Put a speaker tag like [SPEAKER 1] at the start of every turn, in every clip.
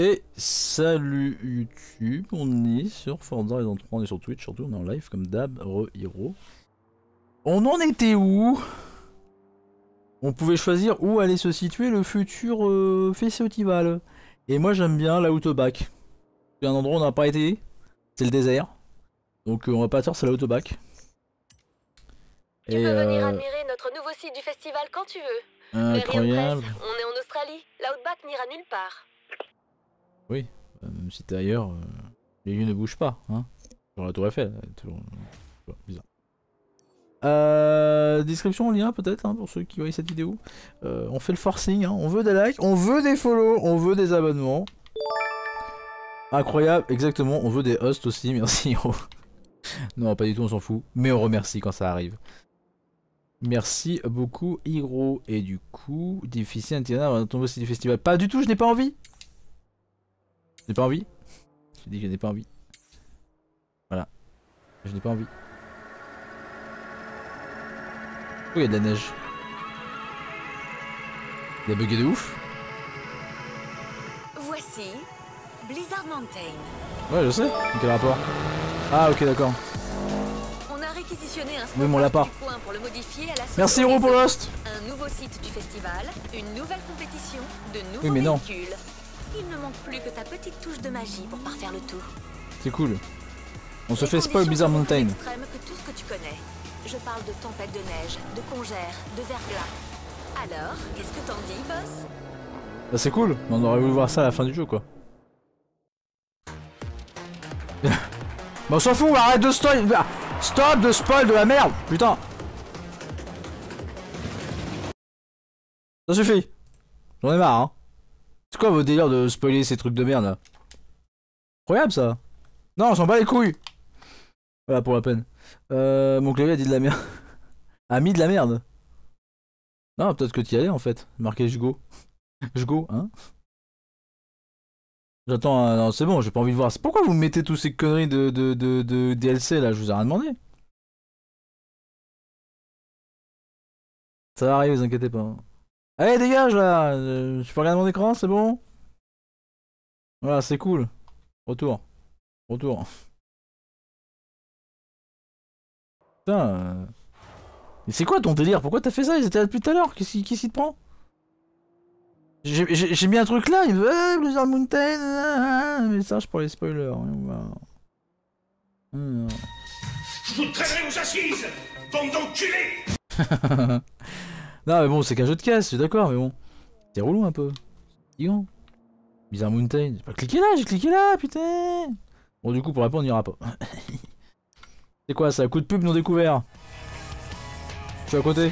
[SPEAKER 1] Et salut YouTube, on est sur Forza Horizon 3, on est sur Twitch surtout, on est en live comme d'hab, re hero. On en était où? On pouvait choisir où allait se situer le futur euh, festival. Et moi j'aime bien l'Autobac. C'est un endroit où on n'a pas été, c'est le désert. Donc euh, on va pas dire c'est l'Autobac.
[SPEAKER 2] Tu peux venir admirer notre nouveau site du festival quand tu veux.
[SPEAKER 1] Incroyable.
[SPEAKER 2] Press, on est en Australie, l'Outback n'ira nulle part.
[SPEAKER 1] Oui, euh, même si t'es ailleurs, euh, les lieux ne bougent pas, hein. Genre la tour Eiffel, euh, toujours, euh, bizarre. Euh, description en lien peut-être hein, pour ceux qui voient cette vidéo. Euh, on fait le forcing, hein. on veut des likes, on veut des follow, on veut des abonnements. Incroyable, exactement, on veut des hosts aussi, merci. non, pas du tout, on s'en fout, mais on remercie quand ça arrive. Merci beaucoup, Hiro. Et du coup, difficile à tomber aussi du festival. Pas du tout, je n'ai pas envie. Je n'ai pas envie. J'ai dit que je n'ai pas envie. Voilà. Je n'ai pas envie. Oh, il y a de la neige. Il a bugué de ouf.
[SPEAKER 2] Voici Blizzard Mountain.
[SPEAKER 1] Ouais, je sais. Quel rapport? Ah, ok, d'accord.
[SPEAKER 2] On a réquisitionné un
[SPEAKER 1] Oui, mon lapin.
[SPEAKER 2] pour le modifier à la sauce
[SPEAKER 1] Merci, Hiro, pour l'host.
[SPEAKER 2] Un nouveau site du festival, une nouvelle compétition, de nouveaux
[SPEAKER 1] Oui, mais non.
[SPEAKER 2] Il ne manque plus que ta petite touche de magie pour parfaire le tout.
[SPEAKER 1] C'est cool. On se fait spoil
[SPEAKER 2] plus
[SPEAKER 1] Mountain.
[SPEAKER 2] que tout ce que tu connais. Je parle de tempête de neige, de congère, de verglas. Alors, qu'est-ce que t'en dis, boss?
[SPEAKER 1] Bah, c'est cool. On aurait voulu voir ça à la fin du jeu, quoi. bah, on s'en fout, arrête de spoil. bah, Stop de spoil de la merde, putain. Ça suffit. J'en ai marre, hein. C'est quoi vos délires de spoiler ces trucs de merde là Incroyable ça. Non, on s'en bat les couilles. Voilà pour la peine. Euh, mon clavier a dit de la merde. a mis de la merde. Non, peut-être que t'y allais en fait. Marqué je go. Je go, hein J'attends un... Non, c'est bon, j'ai pas envie de voir. Pourquoi vous me mettez tous ces conneries de, de, de, de DLC là? Je vous ai rien demandé. Ça va arriver, vous inquiétez pas. Allez, dégage là Euh, Je peux regarder mon écran, c'est bon? Voilà, c'est cool. Retour. Retour. Putain. euh. Mais c'est quoi ton délire? Pourquoi t'as fait ça? Ils étaient là depuis tout à l'heure. Qu'est-ce qui te prend? J'ai- mis un truc là, il me veut hey, Blizzard Mountain, ah, message pour les spoilers. Hmm.
[SPEAKER 3] Je vous traînerai aux assises Bande d'enculés
[SPEAKER 1] non mais bon, c'est qu'un jeu de caisse, je suis d'accord, mais bon. C'est relou un peu. Fatigant. Blizzard Mountain. J'ai pas cliqué là, j'ai cliqué là, putain Bon du coup pour répondre on ira pas. c'est quoi ça Coup de pub non découvert? Je suis à côté.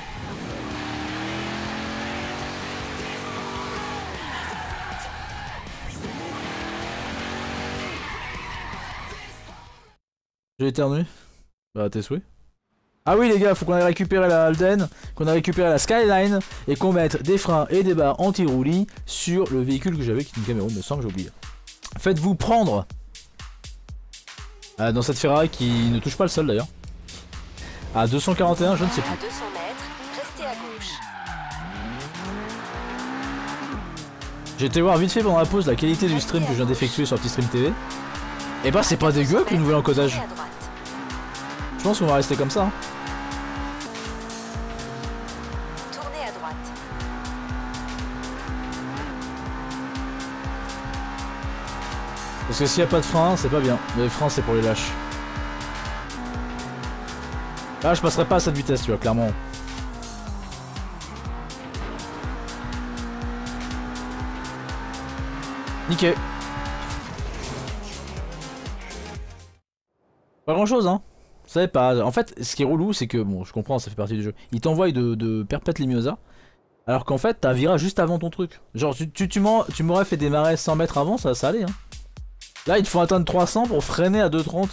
[SPEAKER 1] J'ai éternué Bah tes souhaits. Ah oui les gars, faut qu'on aille récupérer la Alden, qu'on aille récupérer la Skyline et qu'on mette des freins et des barres anti-roulis sur le véhicule que j'avais qui est une caméra, me semble, j'ai oublié. Faites-vous prendre Ah, dans cette Ferrari qui ne touche pas le sol d'ailleurs. À 241, je ne sais plus.
[SPEAKER 2] À 200 mètres, restez à gauche.
[SPEAKER 1] J'ai été voir vite fait pendant la pause la qualité du stream que je viens d'effectuer sur Petit Stream TV. Et bah c'est pas dégueu avec le nouvel encodage. Pense qu'on va rester comme ça. hein.
[SPEAKER 2] Tournez à droite.
[SPEAKER 1] Parce que s'il n'y a pas de frein, c'est pas bien. Les freins, c'est pour les lâches. Là, je passerai pas à cette vitesse, tu vois, clairement. Nickel. Pas grand chose, hein. Pas. En fait, ce qui est relou, c'est que, bon, je comprends, ça fait partie du jeu. Il t'envoie de, de Perpète Limiosa. Alors qu'en fait, t'as viré juste avant ton truc. Genre, tu, m'aurais fait démarrer 100 mètres avant, ça, ça allait, hein. Là, il te faut atteindre 300 pour freiner à 2,30.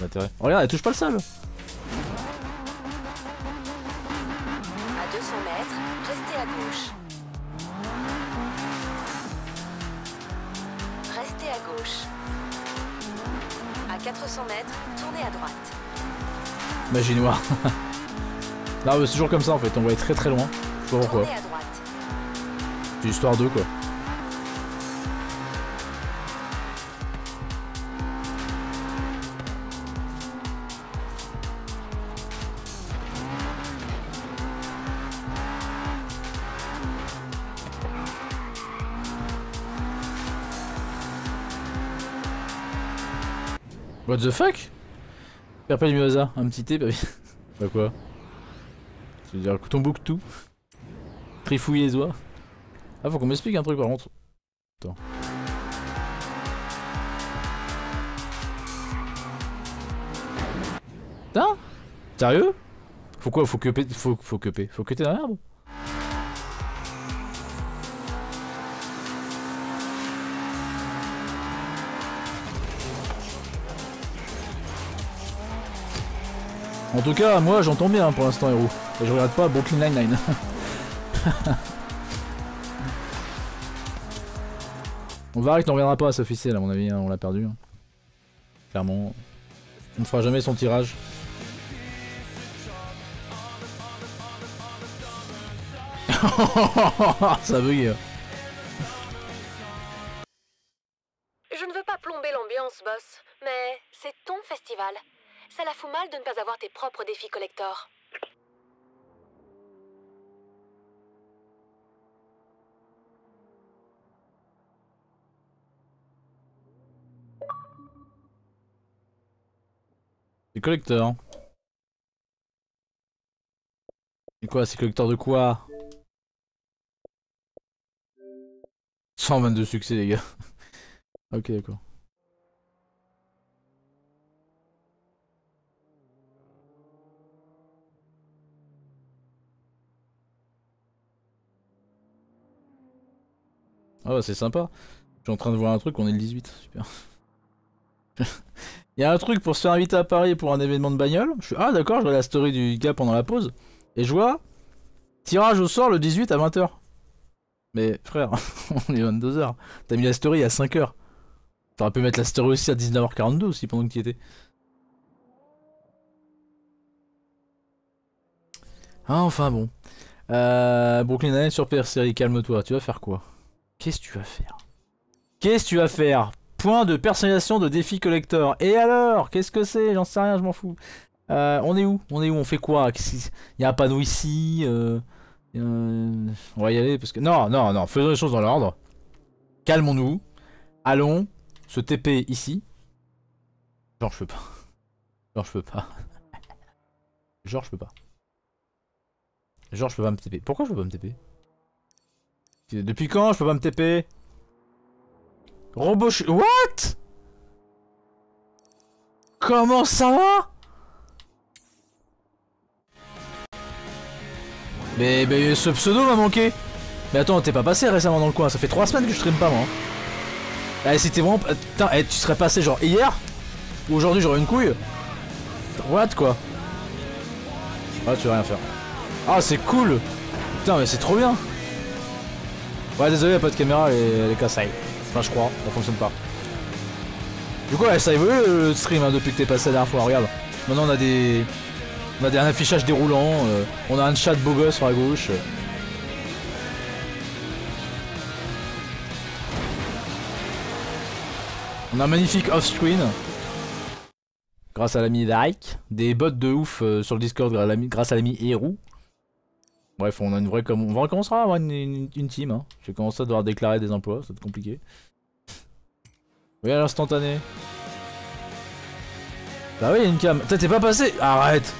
[SPEAKER 1] L'intérêt. Regarde, elle touche pas le sol. magie noire. non, mais c'est toujours comme ça en fait, on va aller très très loin. Je pourquoi. C'est histoire d'eux quoi. What the fuck? Perpel du hasard, un petit thé, bah oui. Bah quoi? Tu veux dire Tombouctou Trifouille les oies. Ah faut qu'on m'explique un truc par contre. Attends. Putain Sérieux? Faut quoi? Faut que faut, faut que Faut que t'es dans l'herbe? En tout cas, moi j'entends bien pour l'instant, héros. Et je regarde pas Brooklyn Nine-Nine. on va arrêter, on reviendra pas à s'officier, à mon avis, hein, on l'a perdu. Hein. Clairement. On ne fera jamais son tirage. Ça bug.
[SPEAKER 2] Je ne veux pas plomber l'ambiance, boss, mais c'est ton festival. Ça la fout mal de ne pas avoir tes propres défis collector.
[SPEAKER 1] C'est collecteur. Et quoi, c'est collecteur de quoi? 122 succès les gars. ok d'accord. Ah bah c'est sympa. Je suis en train de voir un truc, on est le 18, super. Il y a un truc pour se faire inviter à Paris pour un événement de bagnole. Ah d'accord, je vois la story du gars pendant la pause. Et je vois tirage au sort le 18 à 20h. Mais frère, on est 22h. T'as mis la story à 5h. T'aurais pu mettre la story aussi à 19h42 aussi pendant que tu y étais. Ah, enfin bon. Euh, Brooklyn Nine sur PR série, calme-toi. Tu vas faire quoi? Qu'est-ce que tu vas faire? Qu'est-ce que tu vas faire? Point de personnalisation de défi collector. Et alors Qu'est-ce que c'est? J'en sais rien, je m'en fous. Euh, on est où? On est où? On fait quoi? Il y a un panneau ici. Euh, euh, on va y aller parce que... Non, non, non. Faisons les choses dans l'ordre. Calmons-nous. Allons se TP ici. Genre, je peux pas. Genre, je peux pas. Genre, je peux pas. Genre, je peux pas me TP. Pourquoi je peux pas me TP depuis quand je peux pas me TP Robot What? Comment ça? Va mais, ce pseudo m'a manqué. Mais attends, t'es pas passé récemment dans le coin, ça fait 3 semaines que je stream pas moi. Eh, c'était vraiment... Putain, eh, tu serais passé genre hier Ou aujourd'hui j'aurais une couille. What quoi? Ah, tu vas rien faire. Ah, c'est cool. Putain, mais c'est trop bien Ouais, désolé, pas de caméra, elle est cassée. Enfin, je crois, ça fonctionne pas. Du coup, ça a évolué le stream hein, depuis que t'es passé la dernière fois, regarde. Maintenant, on a des. On a des, un affichage déroulant, euh, on a un chat beau gosse sur la gauche. On a un magnifique off-screen. Grâce à l'ami Like. Des bots de ouf euh, sur le Discord grâce à l'ami Hero. Bref, on a une vraie on va commencer à avoir une, team. Hein. Je vais commencer à devoir déclarer des emplois, ça va être compliqué. Oui, à l'instantané. Bah oui, il y a une cam. T'es pas passé Arrête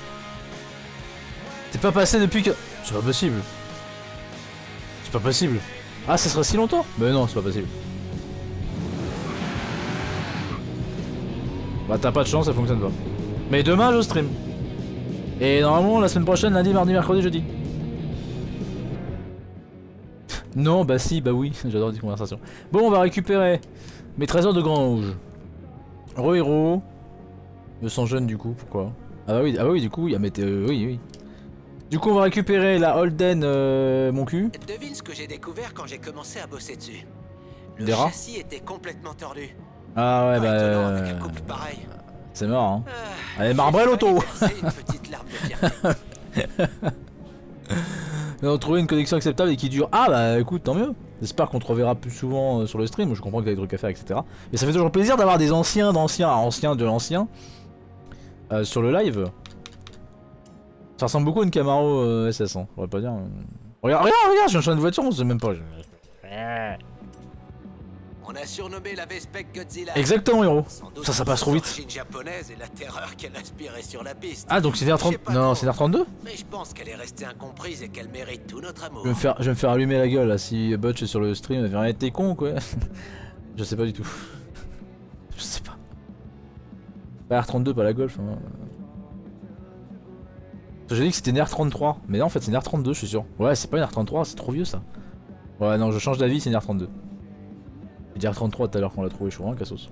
[SPEAKER 1] T'es pas passé depuis que... C'est pas possible. C'est pas possible. Ah, ça sera si longtemps? Mais non, c'est pas possible. Bah t'as pas de chance, ça fonctionne pas. Mais demain, je stream. Et normalement, la semaine prochaine, lundi, mardi, mercredi, jeudi. Non, bah si, bah oui, j'adore ces conversations. Bon, on va récupérer mes trésors de grange. Ro-héros. Me sens jeune du coup, pourquoi? Ah bah, oui, ah bah oui, du coup, il y a mes... Euh, oui, oui. Du coup, on va récupérer la Holden, euh, mon cul.
[SPEAKER 4] Devine ce que j'ai découvert quand j'ai commencé à bosser dessus. Le
[SPEAKER 1] Des
[SPEAKER 4] châssis était complètement tordu.
[SPEAKER 1] Ah ouais, bah...
[SPEAKER 4] Euh,
[SPEAKER 1] c'est mort, hein. Ah, Allez, marbré l'auto
[SPEAKER 4] une petite larme de
[SPEAKER 1] on a trouvé une connexion acceptable et qui dure. Ah bah écoute, tant mieux. J'espère qu'on te reverra plus souvent euh, sur le stream. Je comprends que t'as des trucs à faire, etc. Mais ça fait toujours plaisir d'avoir des anciens d'anciens, anciens de l'ancien euh, sur le live. Ça ressemble beaucoup à une Camaro euh, SS, hein, on va pas dire. Regarde, regarde, regarde, j'ai un chemin de voiture, on sait même pas.
[SPEAKER 4] On a surnommé la Vespec Godzilla.
[SPEAKER 1] Exactement, héros. Ça, ça passe trop vite.
[SPEAKER 4] L'origine japonaise et la terreur qu'elle inspirait sur la piste.
[SPEAKER 1] Ah, donc c'est vers 30.
[SPEAKER 4] Je sais pas
[SPEAKER 1] Non, c'est vers 32
[SPEAKER 4] Mais je pense qu'elle est restée incomprise et qu'elle mérite tout notre amour.
[SPEAKER 1] je vais, me faire, je vais me faire allumer la gueule là si Butch est sur le stream. Il va faire t'es con quoi. je sais pas du tout. Je sais pas. Pas R32, pas la Golf. Hein. J'ai dit que c'était une R33, mais non en fait c'est une R32 je suis sûr. Ouais c'est pas une R33, c'est trop vieux ça. Ouais non je change d'avis, c'est une R32. Dit R33 tout à l'heure qu'on l'a trouvé, je suis vraiment cassos.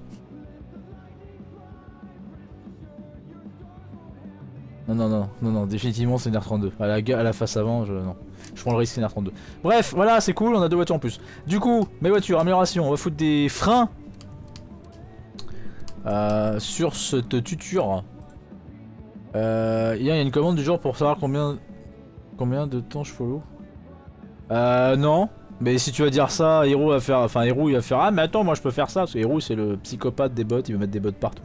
[SPEAKER 1] Non non non non non définitivement c'est une R32. À la, face avant, je non. Je prends le risque c'est une R32. Bref, voilà c'est cool, on a deux voitures en plus. Du coup, mes voitures, amélioration, on va foutre des freins euh, sur cette tuture. Euh, il y a une commande du genre pour savoir combien combien de temps je follow. Euh non, mais si tu vas dire ça, Hero va faire enfin Hero il va faire ah mais attends moi je peux faire ça parce que Hero c'est le psychopathe des bots, il va mettre des bots partout.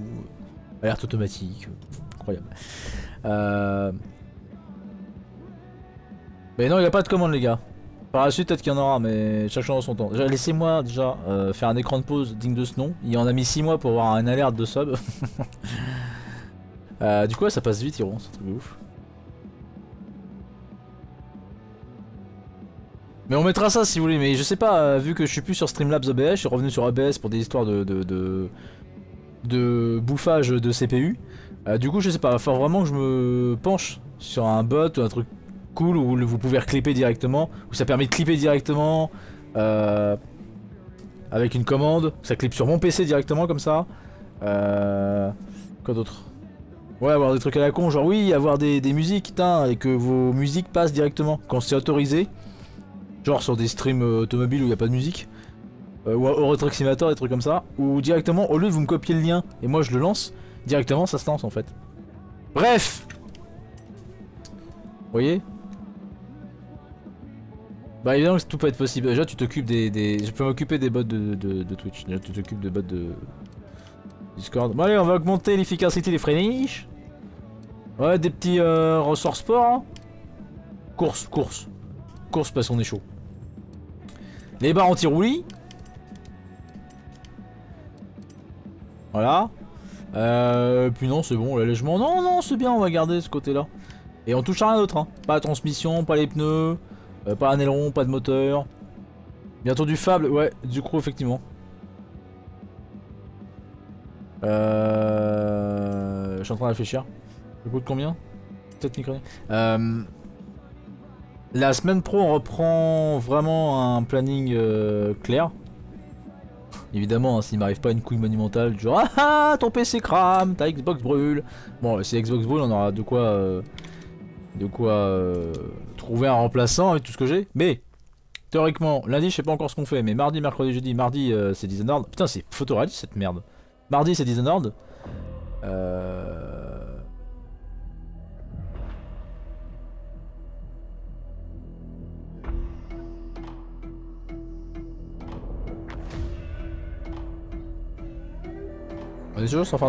[SPEAKER 1] Alerte automatique. Incroyable. Euh... Mais non, il n'y a pas de commande les gars. Par la suite peut-être qu'il y en aura mais chose en son temps. Laissez-moi déjà euh, faire un écran de pause digne de ce nom. Il en a mis 6 mois pour avoir un alerte de sub. Euh, du coup, ça passe vite, Hiro, c'est un truc de ouf. Mais on mettra ça si vous voulez, mais je sais pas, euh, vu que je suis plus sur Streamlabs OBS, je suis revenu sur OBS pour des histoires de, de, de, bouffage de CPU. Euh, du coup, je sais pas, il va falloir vraiment que je me penche sur un bot ou un truc cool où vous pouvez reclipper directement, où ça permet de clipper directement euh, avec une commande, ça clip sur mon PC directement comme ça. Quoi d'autre? Ouais, avoir des trucs à la con, genre oui, avoir des, des musiques, et que vos musiques passent directement quand c'est autorisé. Genre sur des streams euh, automobiles où il n'y a pas de musique. Euh, ou au Retroximator, des trucs comme ça. Ou directement, au lieu de vous me copier le lien et moi je le lance, directement ça se lance en fait. Bref Vous voyez? Bah évidemment que tout peut être possible. Déjà tu t'occupes des, des- Je peux m'occuper des bots de, de, Twitch. Déjà tu t'occupes des bots de Discord. Bon allez on va augmenter l'efficacité des freinages. Ouais des petits euh, ressorts sport. hein. Course, course. Course parce qu'on est chaud. Les barres anti-roulis. Voilà. Euh, puis non, c'est bon, l'allègement. Non, non, c'est bien, on va garder ce côté-là. Et on touche à rien d'autre. Hein. Pas la transmission, pas les pneus, euh, pas un aileron, pas de moteur. Bientôt du fable, ouais, du coup, effectivement. Euh... Je suis en train de réfléchir. Ça coûte combien? Peut-être. Euh... La semaine pro, on reprend vraiment un planning euh, clair. Évidemment, hein, s'il m'arrive pas une couille monumentale, genre ah ah ton PC crame, ta Xbox brûle. Bon, si Xbox brûle, on aura de quoi, euh, de quoi euh, trouver un remplaçant et tout ce que j'ai. Mais théoriquement, lundi, je sais pas encore ce qu'on fait, mais mardi, mercredi, jeudi, mardi, euh, c'est Dishonored. Putain, c'est photoréaliste cette merde. Mardi, c'est Dishonored. Euh... On est toujours sur Tu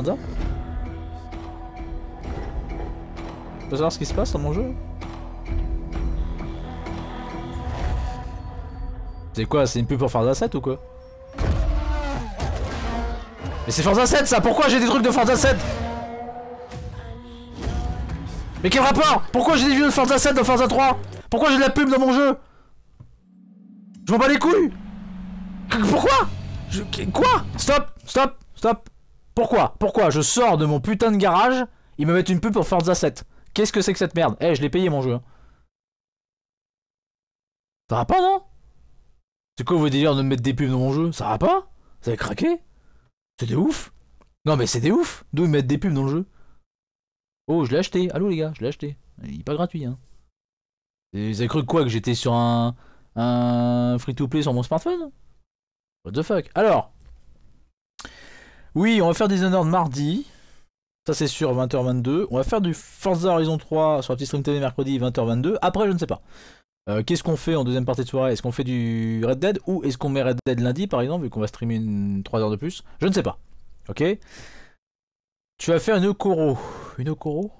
[SPEAKER 1] peux savoir ce qui se passe dans mon jeu? C'est quoi C'est une pub pour Forza 7 ou quoi? Mais c'est Forza 7 ça! Pourquoi j'ai des trucs de Forza 7 Mais quel rapport? Pourquoi j'ai des vidéos de Forza 7 dans Forza 3 Pourquoi j'ai de la pub dans mon jeu? Je m'en bats les couilles! Pourquoi? Je- Quoi? Stop! Stop! Stop pourquoi? Pourquoi? Je sors de mon putain de garage, ils me mettent une pub pour Forza 7. Qu'est-ce que c'est que cette merde? Eh, je l'ai payé mon jeu. Ça va pas, non? C'est quoi vos délires de me mettre des pubs dans mon jeu? Ça va pas? Vous avez craqué? C'est des ouf. Non mais c'est des ouf D'où ils mettent des pubs dans le jeu. Oh, je l'ai acheté. Allô les gars, je l'ai acheté. Il est pas gratuit, hein. Vous avez cru quoi Que j'étais sur un, un free-to-play sur mon smartphone? What the fuck? Alors, oui, on va faire des honneurs de mardi. Ça c'est sûr, 20h22. On va faire du Forza Horizon 3 sur la petite stream TV mercredi, 20h22. Après, je ne sais pas. Euh, Qu'est-ce qu'on fait en deuxième partie de soirée? Est-ce qu'on fait du Red Dead ou est-ce qu'on met Red Dead lundi par exemple, vu qu'on va streamer une 3 heures de plus? Je ne sais pas. Ok? Tu vas faire une Okoro. Une Okoro?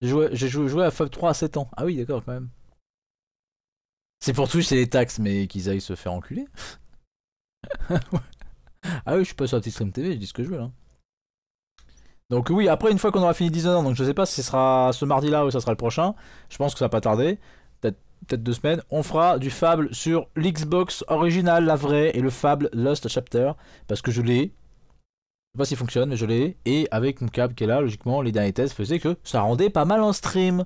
[SPEAKER 1] J'ai joué, à Fab 3 à 7 ans. Ah oui, d'accord, quand même. C'est pour Twitch, c'est les taxes, mais qu'ils aillent se faire enculer. ah oui, je suis pas sur la petite stream TV, je dis ce que je veux là. Donc oui, après une fois qu'on aura fini Dishonored, donc je sais pas si ce sera ce mardi là ou ça sera le prochain, je pense que ça va pas tarder, peut-être peut deux semaines, on fera du Fable sur l'Xbox original, la vraie, et le Fable Lost Chapter, parce que je l'ai, je sais pas s'il fonctionne, mais je l'ai, et avec mon câble qui est là, logiquement, les derniers tests faisaient que ça rendait pas mal en stream.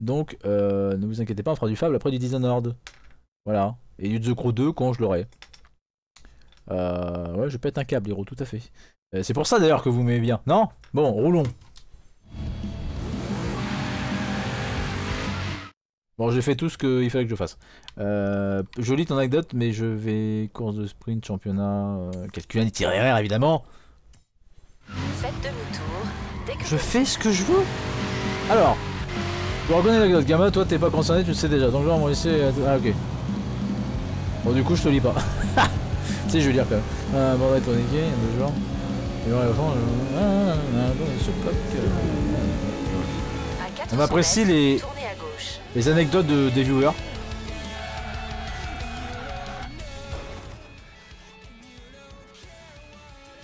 [SPEAKER 1] Donc, euh, ne vous inquiétez pas, on fera du Fable après du Dishonored. Voilà. Et du The Crew 2 quand je l'aurai. Euh, ouais, je pète un câble, héros, tout à fait. Euh, c'est pour ça d'ailleurs que vous m'aimez bien. Non? Bon, roulons. Bon, j'ai fait tout ce qu'il fallait que je fasse. Euh, jolie ton anecdote, mais je vais course de sprint, championnat, euh, calcul itinéraire évidemment.
[SPEAKER 2] Faites demi-tour. Dès que
[SPEAKER 1] Je fais ce que je veux. Alors, je reconnais l'anecdote. Gamma, toi t'es pas concerné, tu le sais déjà. Donc je vais m'en laisser. Ah ok. Bon du coup je te lis pas. si je veux dire quand même. Ah, bon ton équipe, il y a deux jours. Et ouais, au fond, euh, ah, euh,
[SPEAKER 2] à 400
[SPEAKER 1] On apprécie les-. Les anecdotes de, des viewers.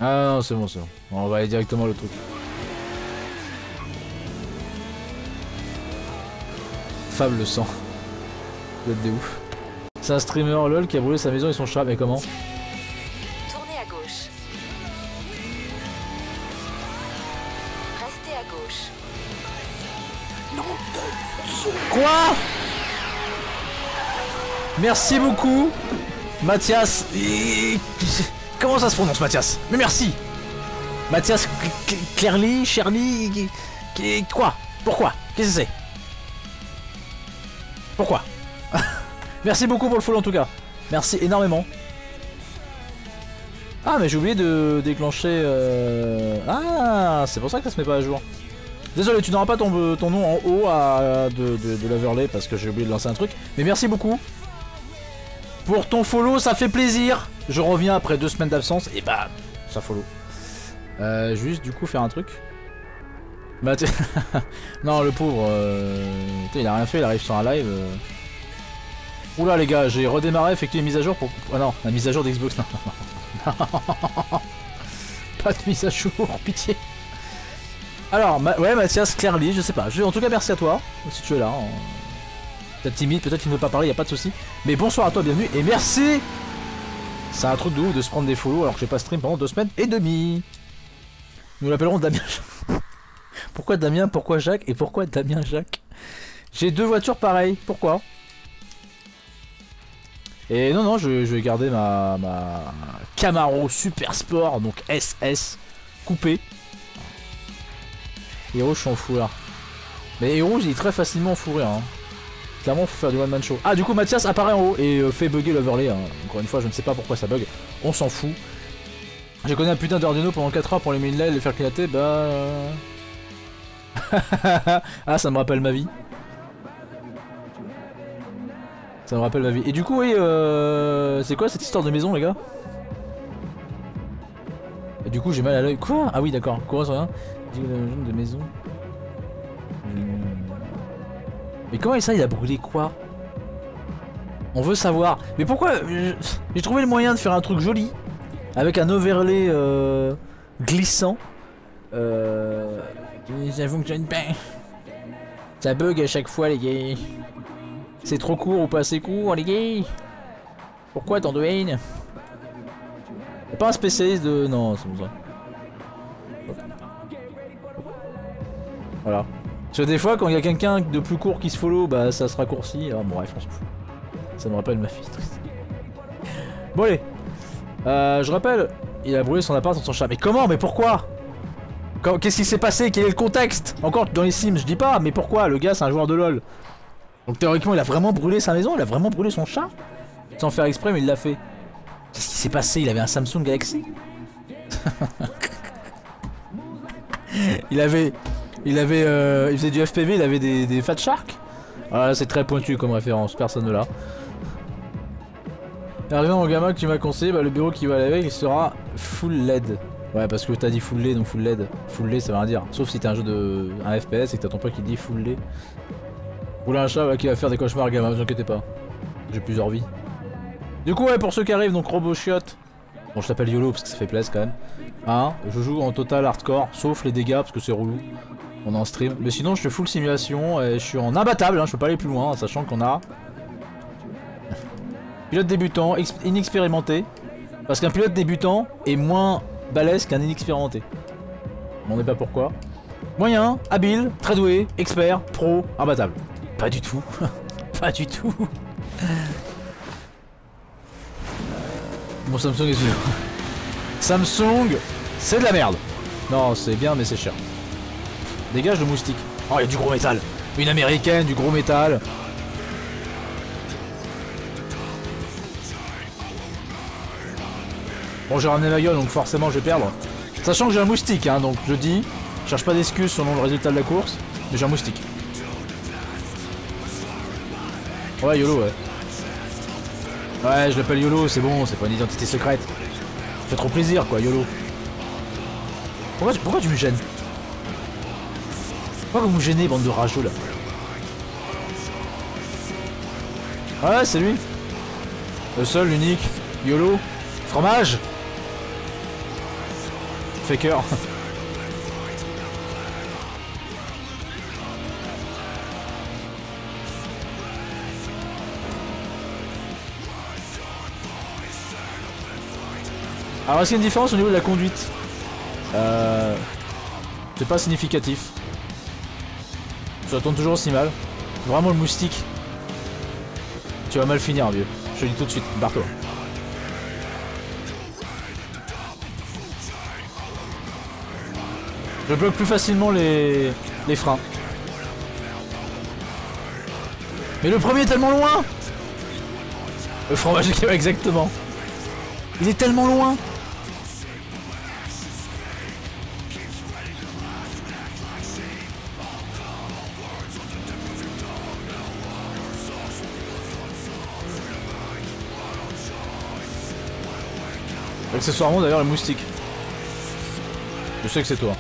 [SPEAKER 1] Ah non, c'est bon, c'est bon. On va aller directement le truc. Fable le sang. Vous êtes des ouf. C'est un streamer lol qui a brûlé sa maison et son chat, mais comment? Merci beaucoup, Mathias. Comment ça se prononce, Mathias Mais merci. Mathias Cl- Cl- Clairly, Cherly, qui- qui- quoi Pourquoi Qu'est-ce que c'est Pourquoi Merci beaucoup pour le follow en tout cas. Merci énormément. Ah mais j'ai oublié de déclencher... euh, Ah c'est pour ça que ça se met pas à jour. Désolé, tu n'auras pas ton, ton nom en haut à, de, de, de l'overlay parce que j'ai oublié de lancer un truc. Mais merci beaucoup. Pour ton follow, ça fait plaisir. Je reviens après deux semaines d'absence et bah, ça follow. Euh, juste du coup faire un truc. Bah, non, le pauvre, euh, il a rien fait, il arrive sur un live. euh. Oula les gars, j'ai redémarré, effectué une mise à jour pour... Ah non, la mise à jour d'Xbox, non. Pas de mise à jour, pitié. Alors, ouais, Mathias, Clairly, je sais pas. En tout cas, merci à toi, si tu es là. Peut-être timide, peut-être qu'il ne veut pas parler, y a pas de souci. Mais bonsoir à toi, bienvenue, et merci C'est un truc de ouf de se prendre des follow alors que j'ai pas stream pendant deux semaines et demie. Nous l'appellerons Damien. Pourquoi Damien, pourquoi Jacques, et pourquoi Damien Jacques? J'ai deux voitures pareilles, pourquoi? Et non, non, je, vais garder ma, ma Camaro Super Sport, donc SS, coupé. Hero, je suis en fou là. Mais Hero, il est très facilement fourré. Hein. Clairement, faut faire du one man show. Ah, du coup, Mathias apparaît en haut et euh, fait bugger l'overlay. hein. Encore une fois, je ne sais pas pourquoi ça bug. On s'en fout. J'ai connu un putain d'Arduino pendant 4 heures pour les miner et les faire clignoter. Bah. ah, ça me rappelle ma vie. Ça me rappelle ma vie. Et du coup, oui, euh... c'est quoi cette histoire de maison, les gars? Et du coup, j'ai mal à l'œil. Quoi? Ah oui, d'accord. Comment ça le jeune de maison. Hmm. Mais comment ça, il a brûlé quoi? On veut savoir. Mais pourquoi je- J'ai trouvé le moyen de faire un truc joli avec un overlay euh, glissant. Euh... et Ça fonctionne pas. Ça bug à chaque fois, les gars. C'est trop court ou pas assez court, les gars. Pourquoi tant de haine? Pas un spécialiste de. Non, c'est bon ça. Voilà. Parce que des fois, quand il y a quelqu'un de plus court qui se follow, bah ça se raccourcit. Ah bon, bref, on s'en fout. Ça me rappelle ma fille. Bon, allez. Euh, je rappelle, il a brûlé son appart dans son chat. Mais comment? Mais pourquoi? Qu'est-ce qui s'est passé? Quel est le contexte? Encore dans les Sims, je dis pas, mais pourquoi? Le gars, c'est un joueur de LoL. Donc théoriquement, il a vraiment brûlé sa maison? Il a vraiment brûlé son chat Sans faire exprès, mais il l'a fait. Qu'est-ce qui s'est passé? Il avait un Samsung Galaxy? Il avait... Il avait... euh, il faisait du FPV, il avait des, des Fat Shark Ah, c'est très pointu comme référence, personne ne l'a. Arrivé mon gamin que tu m'as conseillé, bah, le bureau qui va avec, il sera full LED. Ouais, parce que t'as dit full LED, donc full LED. Full LED, ça veut rien dire. Sauf si t'es un jeu de... un FPS et que t'as ton pote qui dit full LED. Rouler un chat qui va faire des cauchemars, gamin, vous inquiétez pas. J'ai plusieurs vies. Du coup, ouais, pour ceux qui arrivent, donc Roboshot, Bon, je t'appelle YOLO parce que ça fait plaisir quand même. Hein, je joue en total hardcore, sauf les dégâts parce que c'est relou. On est en stream. Mais sinon, je fais full simulation et je suis en imbattable, hein, je peux pas aller plus loin, sachant qu'on a. Pilote débutant, inexpérimenté. Parce qu'un pilote débutant est moins balèze qu'un inexpérimenté. On ne pas pourquoi. Moyen, habile, très doué, expert, pro, imbattable. Pas du tout. pas du tout. Bon, Samsung est sûr. Samsung, c'est de la merde. Non, c'est bien, mais c'est cher. Dégage le moustique. Oh, il y a du gros métal. Une américaine, du gros métal. Bon, j'ai ramené ma gueule, donc forcément je vais perdre. Sachant que j'ai un moustique, hein, donc je dis, je cherche pas d'excuses selon le résultat de la course, mais j'ai un moustique. Ouais, YOLO, ouais. Ouais, je l'appelle YOLO, c'est bon, c'est pas une identité secrète. Fait trop plaisir, quoi, YOLO. Pourquoi, tu- me gênes? Pourquoi vous me gênez, bande de rageux, là? Ouais, c'est lui. Le seul, l'unique. YOLO. Fromage Faker. Alors est-ce qu'il y a une différence au niveau de la conduite Euh... C'est pas significatif. Ça tourne toujours aussi mal. Vraiment le moustique. Tu vas mal finir vieux. Je te dis tout de suite, barre-toi. Je bloque plus facilement les, les freins. Mais le premier est tellement loin Le fromage exactement. Il est tellement loin Accessoirement d'ailleurs le moustique. Je sais que c'est toi.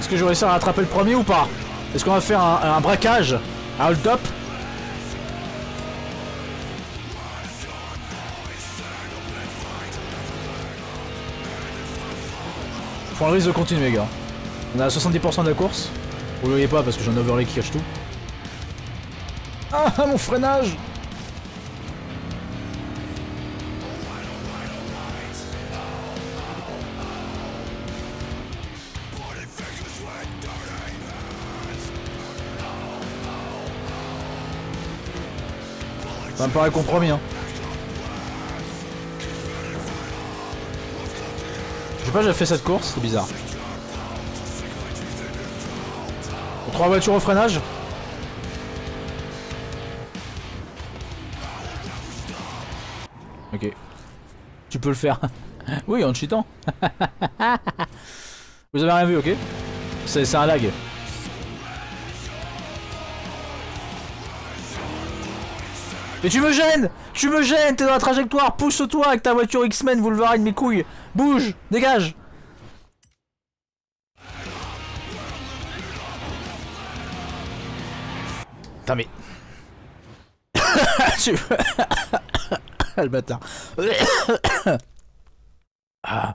[SPEAKER 1] Est-ce que je vais réussir à rattraper le premier ou pas? Est-ce qu'on va faire un, braquage? Un hold-up Faut un risque de continuer les gars. On est à 70% de la course. Vous le voyez pas parce que j'ai un overlay qui cache tout. Ah mon freinage Ça me paraît compromis hein. J'ai pas déjà fait cette course, c'est bizarre. Trois voitures au freinage Ok. Tu peux le faire. oui, en cheatant. Vous avez rien vu, ok? C'est un lag. Mais tu me gênes Tu me gênes T'es dans la trajectoire Pousse-toi avec ta voiture X-Men Wolverine, mes couilles Bouge Dégage Putain mais... tu... Le bâtard. ah.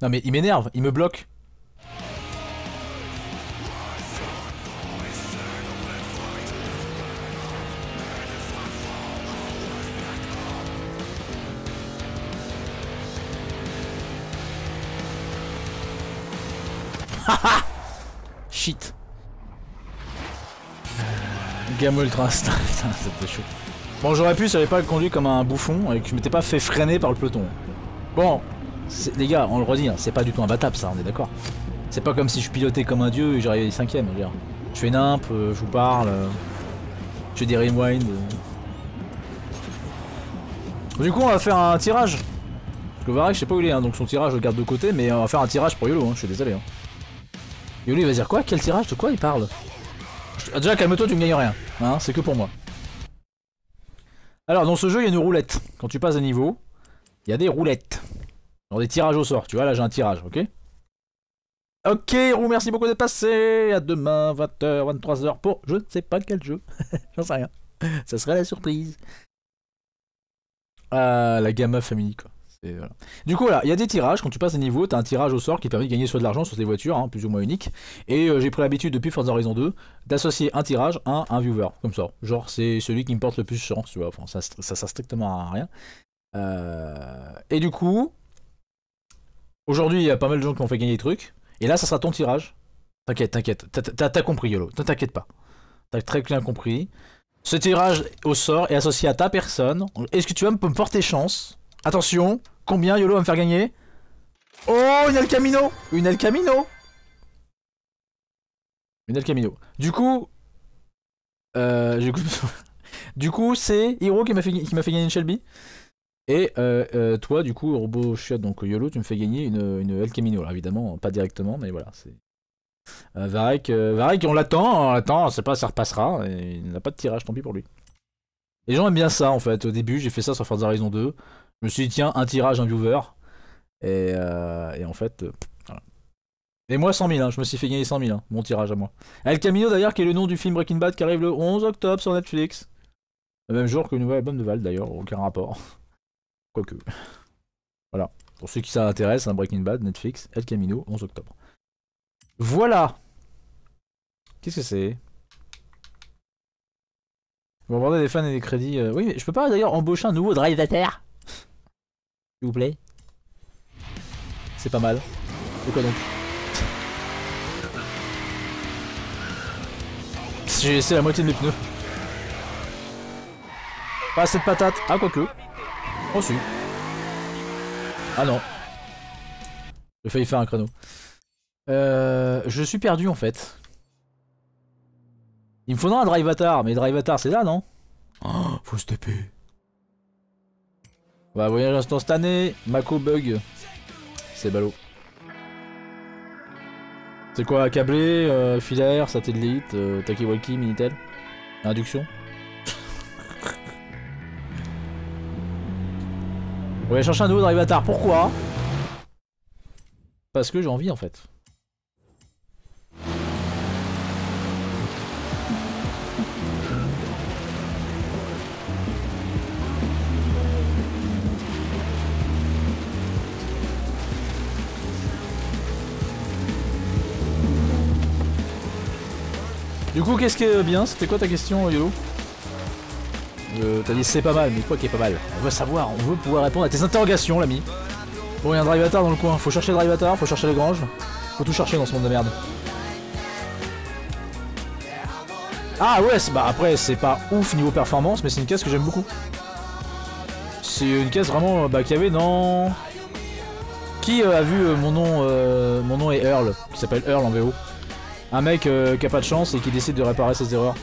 [SPEAKER 1] Non mais il m'énerve, il me bloque. Shit. Gamme Ultra c'était chaud. Bon, j'aurais pu si j'avais pas conduit comme un bouffon et que je m'étais pas fait freiner par le peloton. Bon, les gars, on le redit, hein, c'est pas du tout imbattable ça, on est d'accord. C'est pas comme si je pilotais comme un dieu et j'arrivais cinquième. Je, veux dire. je fais nimp, euh, je vous parle, euh, je fais des rewind. euh. Du coup, on va faire un tirage. Parce que Varek, je sais pas où il est, hein, donc son tirage je le garde de côté, mais on va faire un tirage pour Yolo, hein, je suis désolé. Hein. Yolo, il va dire quoi? Quel tirage? De quoi il parle? Je- Déjà, calme-toi, tu ne gagnes rien. Hein, c'est que pour moi. Alors, dans ce jeu, il y a une roulette. Quand tu passes un niveau, il y a des roulettes. Genre des tirages au sort. Tu vois, là, j'ai un tirage, ok? Ok, Roux, merci beaucoup d'être passé. À demain, 20h, 23h pour je ne sais pas quel jeu. J'en sais rien. Ça serait la surprise. Ah, la Gamma Family, quoi. Du coup, voilà, il y a des tirages. Quand tu passes des niveaux, t'as un tirage au sort qui permet de gagner soit de l'argent, soit des voitures, hein, plus ou moins uniques. Et euh, j'ai pris l'habitude depuis Forza Horizon 2 d'associer un tirage à un viewer, comme ça. Genre, c'est celui qui me porte le plus chance, tu vois. Enfin, ça, sert strictement à rien. Euh, Et du coup, aujourd'hui, il y a pas mal de gens qui ont fait gagner des trucs. Et là, ça sera ton tirage. T'inquiète, t'inquiète. T'as- compris, YOLO. T'inquiète pas. T'as très bien compris. Ce tirage au sort est associé à ta personne. Est-ce que tu vas me porter chance? Attention, combien YOLO va me faire gagner? Oh, une El Camino Une El Camino Une El Camino. Du coup... Euh, du coup, c'est Hiro qui m'a fait, gagner une Shelby. Et euh, euh, toi, du coup, Robo Chiotte, donc YOLO, tu me fais gagner une, El Camino. Alors évidemment, pas directement, mais voilà, c'est... Varek, Varek, on l'attend, on l'attend, sait pas, ça repassera. Et il n'a pas de tirage, tant pis pour lui. Les gens aiment bien ça en fait. Au début, j'ai fait ça sur Forza Horizon 2. Je me suis dit, tiens, un tirage, un viewer. Et, euh, en fait, euh. Et moi, 100 000, hein, je me suis fait gagner 100 000, hein, mon tirage à moi. El Camino d'ailleurs, qui est le nom du film Breaking Bad qui arrive le 11 octobre sur Netflix. Le même jour que le nouvel album de Val d'ailleurs, aucun rapport. Quoique. Voilà. Pour ceux qui ça intéresse, un Breaking Bad, Netflix, El Camino, 11 octobre. Voilà Qu'est-ce que c'est? Va aborder des fans et des crédits. euh, Oui, mais je peux pas d'ailleurs embaucher un nouveau drivateur S'il vous plaît. C'est pas mal. De donc J'ai laissé la moitié de mes pneus. Pas assez de patates. Ah, quoique. Oh, si. Ah non. J'ai failli faire un créneau. Euh, je suis perdu en fait. Il me faudra un drive avatar, mais drive avatar c'est là non? Oh, Faut se taper. Bah voyage instantané, Mako bug. C'est ballot. C'est quoi câblé, euh, filaire, satellite, euh, Takiwaki, Minitel? Induction? On va chercher un nouveau drive avatar, pourquoi? Parce que j'ai envie en fait. Du coup, qu'est-ce qui est bien C'était quoi ta question, Yolo? Euh, T'as dit c'est pas mal, mais quoi qui est pas mal? On veut savoir, on veut pouvoir répondre à tes interrogations, l'ami. Bon, il y a un drive dans le coin. Faut chercher le drive faut chercher les granges. Faut tout chercher dans ce monde de merde. Ah ouais, bah après, c'est pas ouf niveau performance, mais c'est une caisse que j'aime beaucoup. C'est une caisse vraiment euh, bah, qu'il y avait dans... Qui euh, a vu euh, mon nom euh, Mon nom est Earl, qui s'appelle Earl en VO. Un mec euh, qui a pas de chance et qui décide de réparer ses erreurs.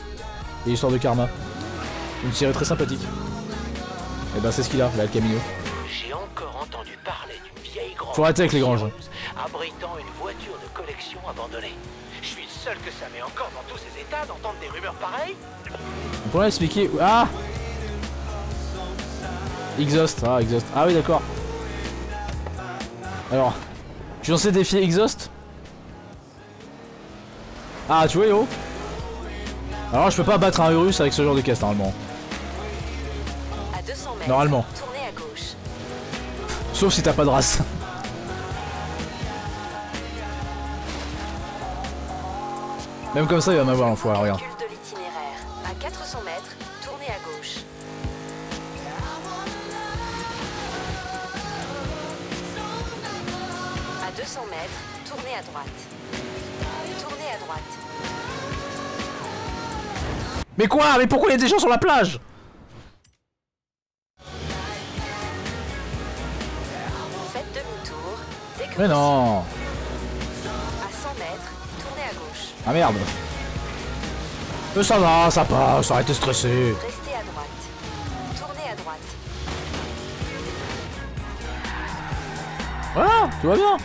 [SPEAKER 1] Et histoire de karma. Une série très sympathique. Et ben c'est ce qu'il a, là, le Camino.
[SPEAKER 4] J'ai encore entendu parler d'une vieille grange.
[SPEAKER 1] Faut arrêter avec les granges.
[SPEAKER 4] Abritant une voiture de collection abandonnée. Je suis le seul que ça met encore dans tous ces états d'entendre des rumeurs pareilles
[SPEAKER 1] On pourrait expliquer. Ah Exhaust, ah Exhaust. Ah oui d'accord. Alors, je suis censé défier Exhaust Ah tu vois Yo Alors je peux pas battre un Urus avec ce genre de caisse normalement.
[SPEAKER 2] À 200 mètres,
[SPEAKER 1] Normalement.
[SPEAKER 2] tournez à gauche.
[SPEAKER 1] Sauf si t'as pas de race. Même comme ça il va m'avoir l'enfoiré, regarde. Mais quoi Mais pourquoi il y a des gens sur la plage?
[SPEAKER 2] Faites demi-tour. Dès que
[SPEAKER 1] Mais non
[SPEAKER 2] À 100 mètres, tournez à gauche.
[SPEAKER 1] Ah merde Mais ça va, ça passe, arrêtez de stresser.
[SPEAKER 2] Restez à droite. Tournez à droite.
[SPEAKER 1] Voilà, tout va bien.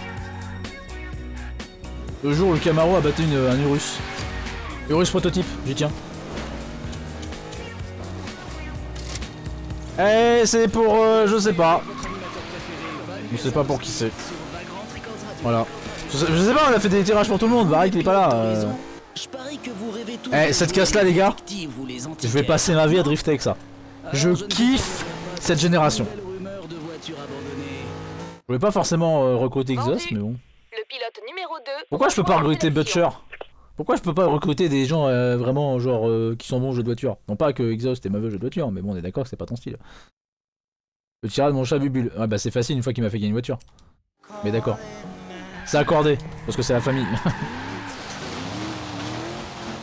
[SPEAKER 1] Le jour où le Camaro a battu une- un Urus. Urus prototype, j'y tiens. Eh, c'est pour... euh, je sais pas. Je sais pas pour qui c'est. Voilà. Je sais, je sais pas, on a fait des tirages pour tout le monde, Varek il est pas là. euh. Eh, cette
[SPEAKER 5] jouer
[SPEAKER 1] casse-là, les gars, Je vais passer ma vie à drifter avec ça. Je kiffe cette génération. Je voulais pas forcément euh, recruter. Exhaust, mais bon.
[SPEAKER 2] Le pilote numéro 2.
[SPEAKER 1] Pourquoi je peux pas recruter Butcher? Pourquoi je peux pas recruter des gens euh, vraiment genre euh, qui sont bons au jeu de voiture? Non pas que Exhaust est mauvais au jeu de voiture, mais bon on est d'accord que c'est pas ton style. Le tirage de mon chat Bubule. Ouais bah c'est facile une fois qu'il m'a fait gagner une voiture. Mais d'accord. C'est accordé, parce que c'est la famille.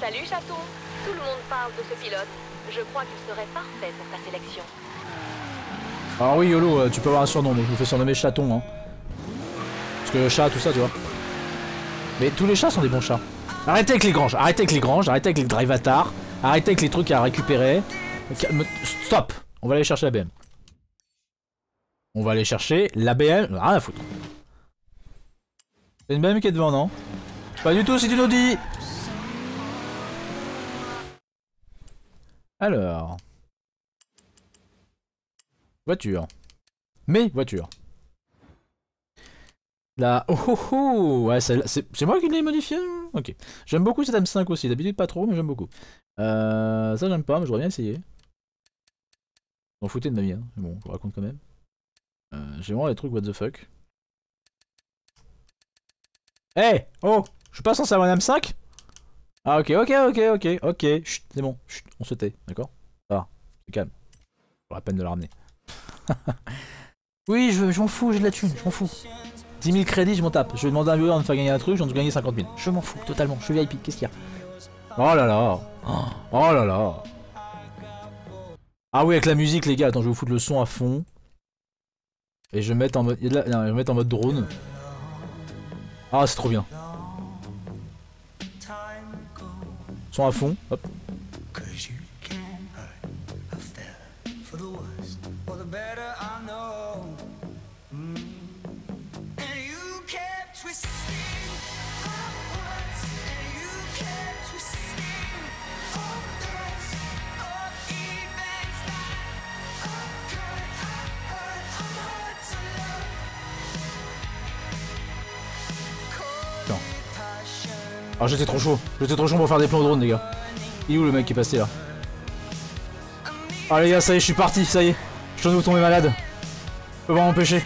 [SPEAKER 2] Salut chaton. Tout le monde parle de ce pilote. Je crois qu'il serait parfait pour ta sélection.
[SPEAKER 1] Alors oui YOLO, euh, tu peux avoir un surnom, mais je me fais surnommer chaton hein. Parce que chat, tout ça tu vois. Mais tous les chats sont des bons chats. Arrêtez avec les granges, arrêtez avec les granges, arrêtez avec les drivatars, arrêtez avec les trucs à récupérer. Stop On va aller chercher la BM. On va aller chercher la BM, rien à foutre. C'est une BM qui est devant, non? Pas du tout, c'est une Audi Alors... Voiture. Mes voitures. La... Oh oh oh Ouais, c'est moi qui l'ai modifié Ok. J'aime beaucoup cette M5 aussi. D'habitude pas trop, mais j'aime beaucoup. Euh, ça j'aime pas, mais j'aurais bien essayé. M'en foutez de ma vie, hein. Bon, je vous raconte quand même. Euh, J'ai vraiment les trucs what the fuck. Eh Oh Je suis pas censé avoir une M5 Ah ok, ok, ok, ok, ok. Chut, c'est bon. Chut, on se tait, d'accord? Ça va, c'est calme. Pas la peine de la ramener. oui, je, je m'en fous, j'ai de la thune, je m'en fous. 10 000 crédits, je m'en tape. Je vais demander à un viewer de me faire gagner un truc, j'en ai gagné 50 000. Je m'en fous, totalement. Je suis VIP, qu'est-ce qu'il y a Oh là là Oh là là Ah oui, avec la musique, les gars, attends, je vais vous foutre le son à fond. Et je vais mettre en mode, non, je vais mettre en mode drone. Ah, c'est trop bien. Son à fond, hop. Ah, j'étais trop chaud. J'étais trop chaud pour faire des plans drone, les gars. Il est où le mec qui est passé là Ah, les gars, ça y est, je suis parti, ça y est. Je suis de tomber malade. Je peux pas m'empêcher.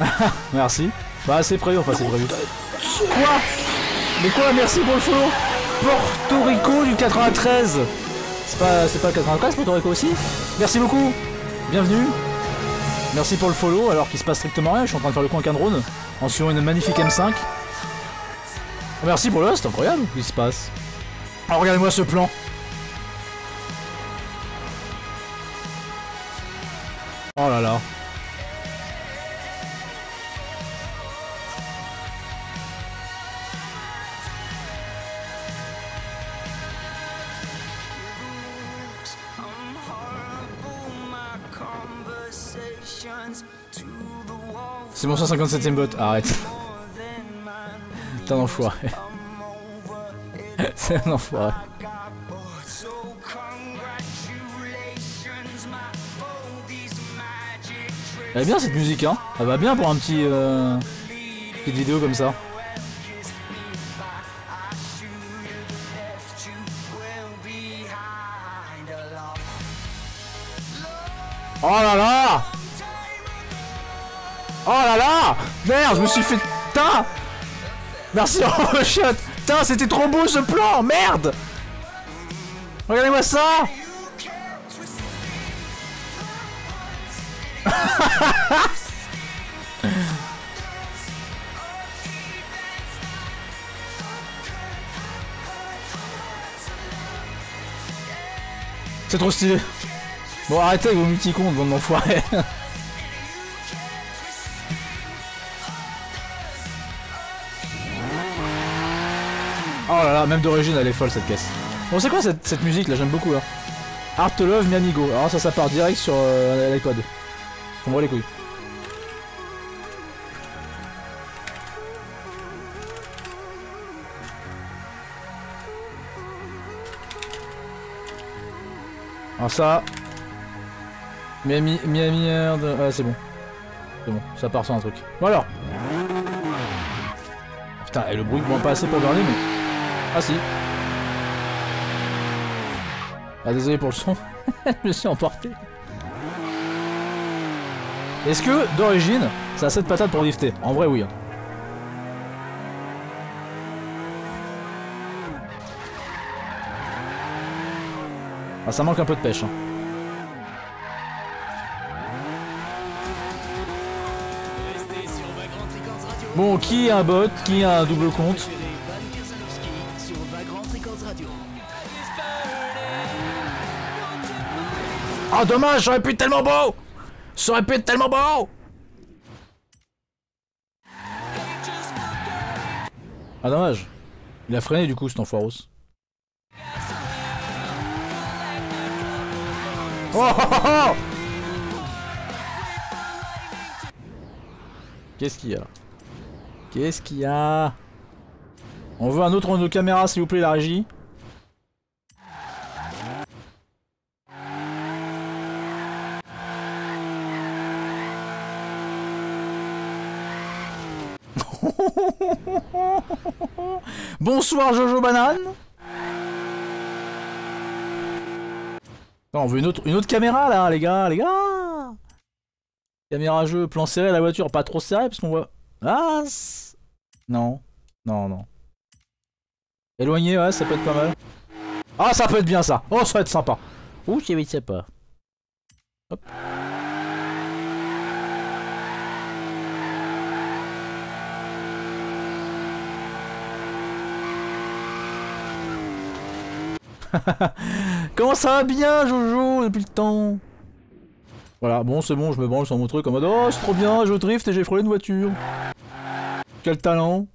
[SPEAKER 1] Merci. Bah, c'est prévu, enfin, c'est prévu. Quoi? Mais quoi, merci pour le follow Porto Rico du 93 C'est pas, c'est pas 93, Porto Rico aussi? Merci beaucoup Bienvenue Merci pour le follow, alors qu'il se passe strictement rien, je suis en train de faire le coin avec un drone, en suivant une magnifique M5. Merci pour le host, incroyable, ce qui se passe. Alors regardez-moi ce plan. Oh là là. 257ème bot, arrête. T'es un enfoiré. C'est un enfoiré. Elle est bien cette musique, hein Elle va bien pour un petit... Euh, petite vidéo comme ça. Je me suis fait... Putain Merci, oh shit Putain, c'était trop beau ce plan. Merde. Regardez-moi ça. C'est trop stylé. Bon, arrêtez avec vos multicomptes, bande d'enfoirés même d'origine, elle est folle cette caisse. Bon, c'est quoi cette, musique là? J'aime beaucoup là. Art Love Miamigo. Alors ça, ça part direct sur euh, l'iPod. On voit les couilles. Alors ça... Miami... Miami... Ouais, c'est bon. C'est bon, ça part sur un truc. Bon alors Putain, et le bruit moins pas assez pour garder, mais... Ah si. Ah désolé pour le son. Je me suis emporté. Est-ce que, d'origine, ça a cette patate pour lifter? En vrai, oui. hein. Ah, ça manque un peu de pêche. hein. Bon, qui a un bot Qui a un double compte? Ah dommage, ça aurait pu être tellement beau Ça aurait pu être tellement beau Ah dommage. Il a freiné du coup cet enfoiros. Oh, oh, oh, oh Qu'est-ce qu'il y a? Qu'est-ce qu'il y a? On veut un autre angle de caméra s'il vous plaît la régie. Bonsoir Jojo Banane Non, on veut une autre, une autre caméra là les gars, les gars Caméra jeu, plan serré la voiture, pas trop serré parce qu'on voit... Ah Non, non, non. Éloigné, ouais, ça peut être pas mal. Ah, ça peut être bien ça Oh, ça va être sympa Ouh, c'est vite sympa. Hop. Comment ça va bien, Jojo, depuis le temps? Voilà, bon, c'est bon, je me branle sur mon truc en mode Oh, c'est trop bien, je drift et j'ai frôlé une voiture. Quel talent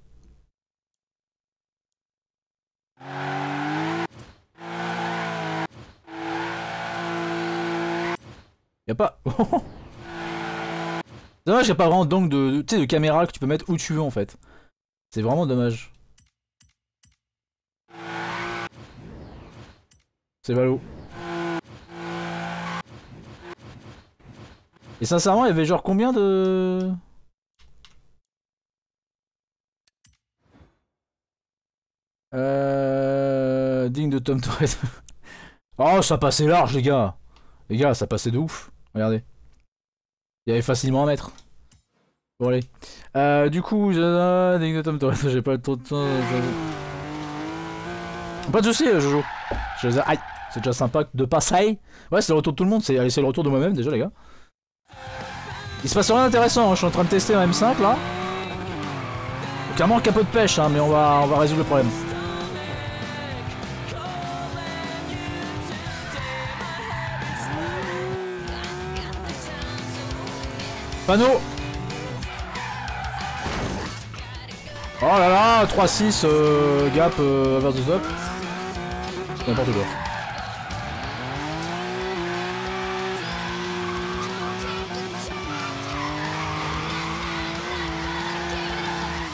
[SPEAKER 1] Y'a pas... dommage, y'a pas vraiment d'angle de, de, de caméra que tu peux mettre où tu veux en fait. C'est vraiment dommage. C'est ballot. Et sincèrement, il y avait genre combien de... Euh... Digne de Tom Tourette. oh, ça passait large, les gars. Les gars, ça passait de ouf. Regardez. Il y avait facilement un mètre. Bon, allez. Euh, du coup, je... Digne de Tom Tourette, j'ai pas le temps de temps. Pas de soucis, euh, Jojo. Je Aïe, c'est déjà sympa de passer. Ouais, c'est le retour de tout le monde. C'est le retour de moi-même déjà, les gars. Il se passe rien d'intéressant. hein, Je suis en train de tester un M5 là. Clairement, capot de pêche, hein, mais on va, on va résoudre le problème. Panneau Oh là là, 3-6, euh, gap euh, vers the top. N'importe quoi.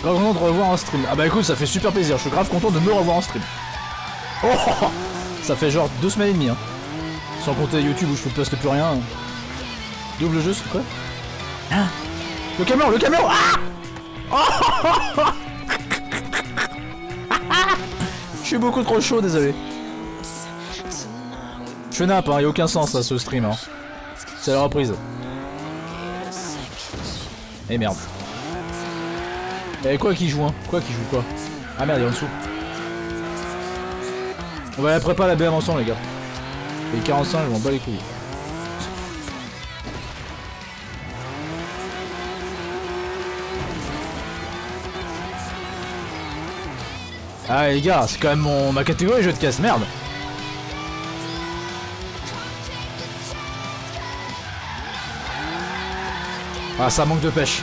[SPEAKER 1] Grave content de revoir en stream. Ah bah écoute, ça fait super plaisir. Je suis grave content de me revoir en stream. Oh Ça fait genre deux semaines et demie. Hein. Sans compter YouTube où je fais presque plus rien. Double jeu, c'est quoi? Hein? Le camion, le camion Ah Je suis beaucoup trop chaud, désolé. Je fais nappe, hein, y a aucun sens à ce stream. Hein. C'est la reprise. Eh merde. Eh quoi qui joue hein Quoi qui joue quoi Ah merde, il est en dessous. On va préparer la BM ensemble les gars. Les 45, je m'en bats les couilles. Ah les gars, c'est quand même mon, ma catégorie jeu de casse, merde Ah ça manque de pêche.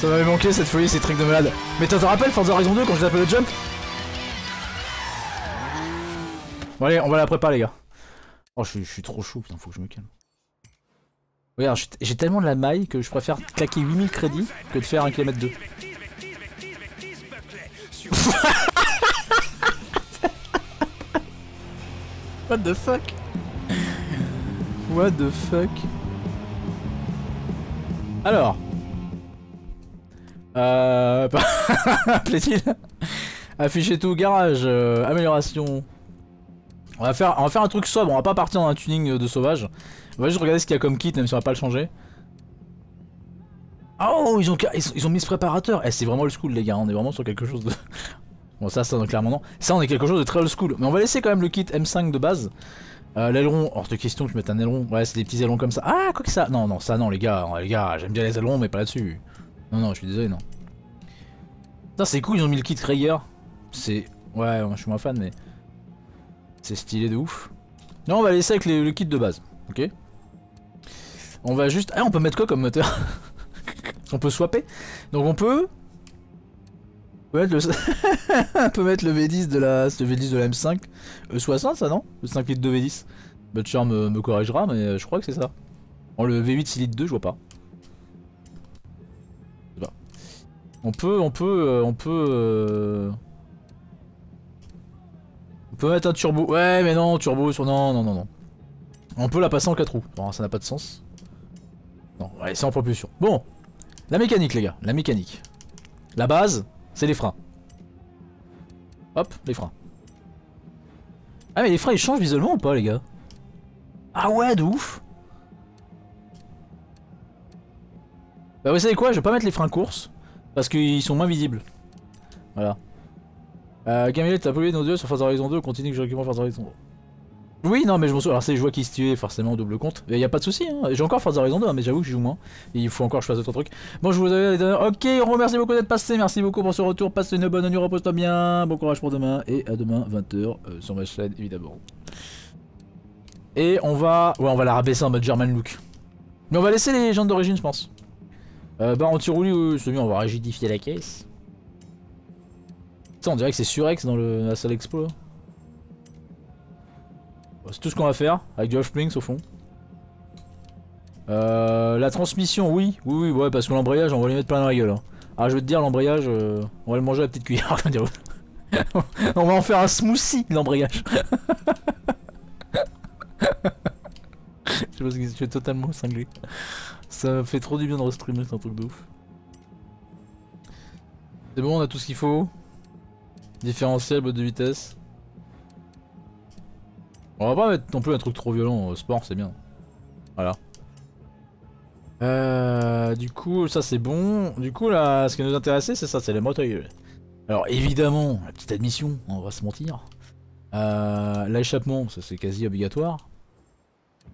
[SPEAKER 1] Ça m'avait manqué cette folie, ces trucs de malade. Mais t'en te rappelles Forza Horizon 2 quand je t'appelle le jump Bon allez, on va la préparer les gars. Oh je suis, trop chaud, putain, faut que je me calme. Regarde, j'ai- j'ai tellement de la maille que je préfère claquer 8000 crédits que de faire un km 2. What the fuck? What the fuck? Alors. Euh... Plaît-il Afficher tout, garage, euh, amélioration. On va, faire, on va faire un truc sobre, on va pas partir dans un tuning de sauvage. On va juste regarder ce qu'il y a comme kit, même si on va pas le changer. Oh, ils ont, ils ont, ils ont mis ce préparateur. Eh, c'est vraiment le school, les gars. On est vraiment sur quelque chose de. Bon, ça, ça, clairement non. Ça, on est quelque chose de très old school. Mais on va laisser quand même le kit M5 de base. Euh, l'aileron, hors de question que je mette un aileron. Ouais, c'est des petits ailerons comme ça. Ah, quoi que ça. Non, non, ça, non, les gars. Les gars, j'aime bien les ailerons, mais pas là-dessus. Non, non, je suis désolé, non. Putain, c'est cool, ils ont mis le kit Krieger. C'est. Ouais, je suis moins fan, mais. C'est stylé de ouf. Non, on va laisser avec le kit de base. Ok? On va juste. Ah, on peut mettre quoi comme moteur? On peut swapper. Donc on peut. On peut mettre le, on peut mettre le V10 de la, le V10 de la M5, E60 ça non? Le 5 litres de V10. Butcher me, corrigera mais euh, je crois que c'est ça. Bon le V8 6 litres 2 je vois pas. Pas. On peut, on peut, euh, on peut. euh, On peut mettre un turbo. Ouais mais non turbo sur non non non non. On peut la passer en 4 roues. Bon, ça n'a pas de sens. Non, allez, c'est en propulsion. Bon, la mécanique, les gars, la mécanique. La base, c'est les freins. Hop, les freins. Ah, mais les freins ils changent visuellement ou pas, les gars? Ah ouais, de ouf Bah, vous savez quoi? Je vais pas mettre les freins course parce qu'ils sont moins visibles. Voilà. Euh, t'as pollué nos dieux sur Forza Horizon 2, on continue que je récupère Forza Horizon 2. Oui, non, mais je m'en souviens. Alors, c'est les joueurs qui se tuaient forcément au double compte. Et y a pas de souci, hein. J'ai encore Forza Horizon 2, hein, mais j'avoue que je joue moins. Il faut encore que je fasse d'autres trucs. Bon, je vous avais. Ok, on remercie beaucoup d'être passé. Merci beaucoup pour ce retour. Passez une bonne nuit, repose-toi bien. Bon courage pour demain. Et à demain, 20h, sur ma chaîne, évidemment. Et on va. Ouais, on va la rabaisser en mode German look. Mais on va laisser les gens d'origine, je pense. Euh, bah, anti-roulis, oui, c'est mieux, on va rigidifier la caisse. Ça, on dirait que c'est surex dans le, la salle expo. Bon, C'est tout ce qu'on va faire avec du off-springs au fond. Euh, la transmission, oui, oui, oui, ouais, parce que l'embrayage, on va lui mettre plein dans la gueule. hein. Alors je vais te dire, l'embrayage, euh, on va le manger à la petite cuillère. on va en faire un smoothie, l'embrayage. je ce que je suis totalement cinglé. Ça me fait trop du bien de restreamer, c'est un truc de ouf. C'est bon, on a tout ce qu'il faut. Différentiel, boîte de vitesse. On va pas mettre non plus un truc trop violent, euh, sport c'est bien. Voilà. Euh, du coup, ça c'est bon. Du coup, là, ce qui nous intéressait, c'est ça, c'est les motos. Alors évidemment, la petite admission, on va se mentir. Euh, L'échappement, ça c'est quasi obligatoire.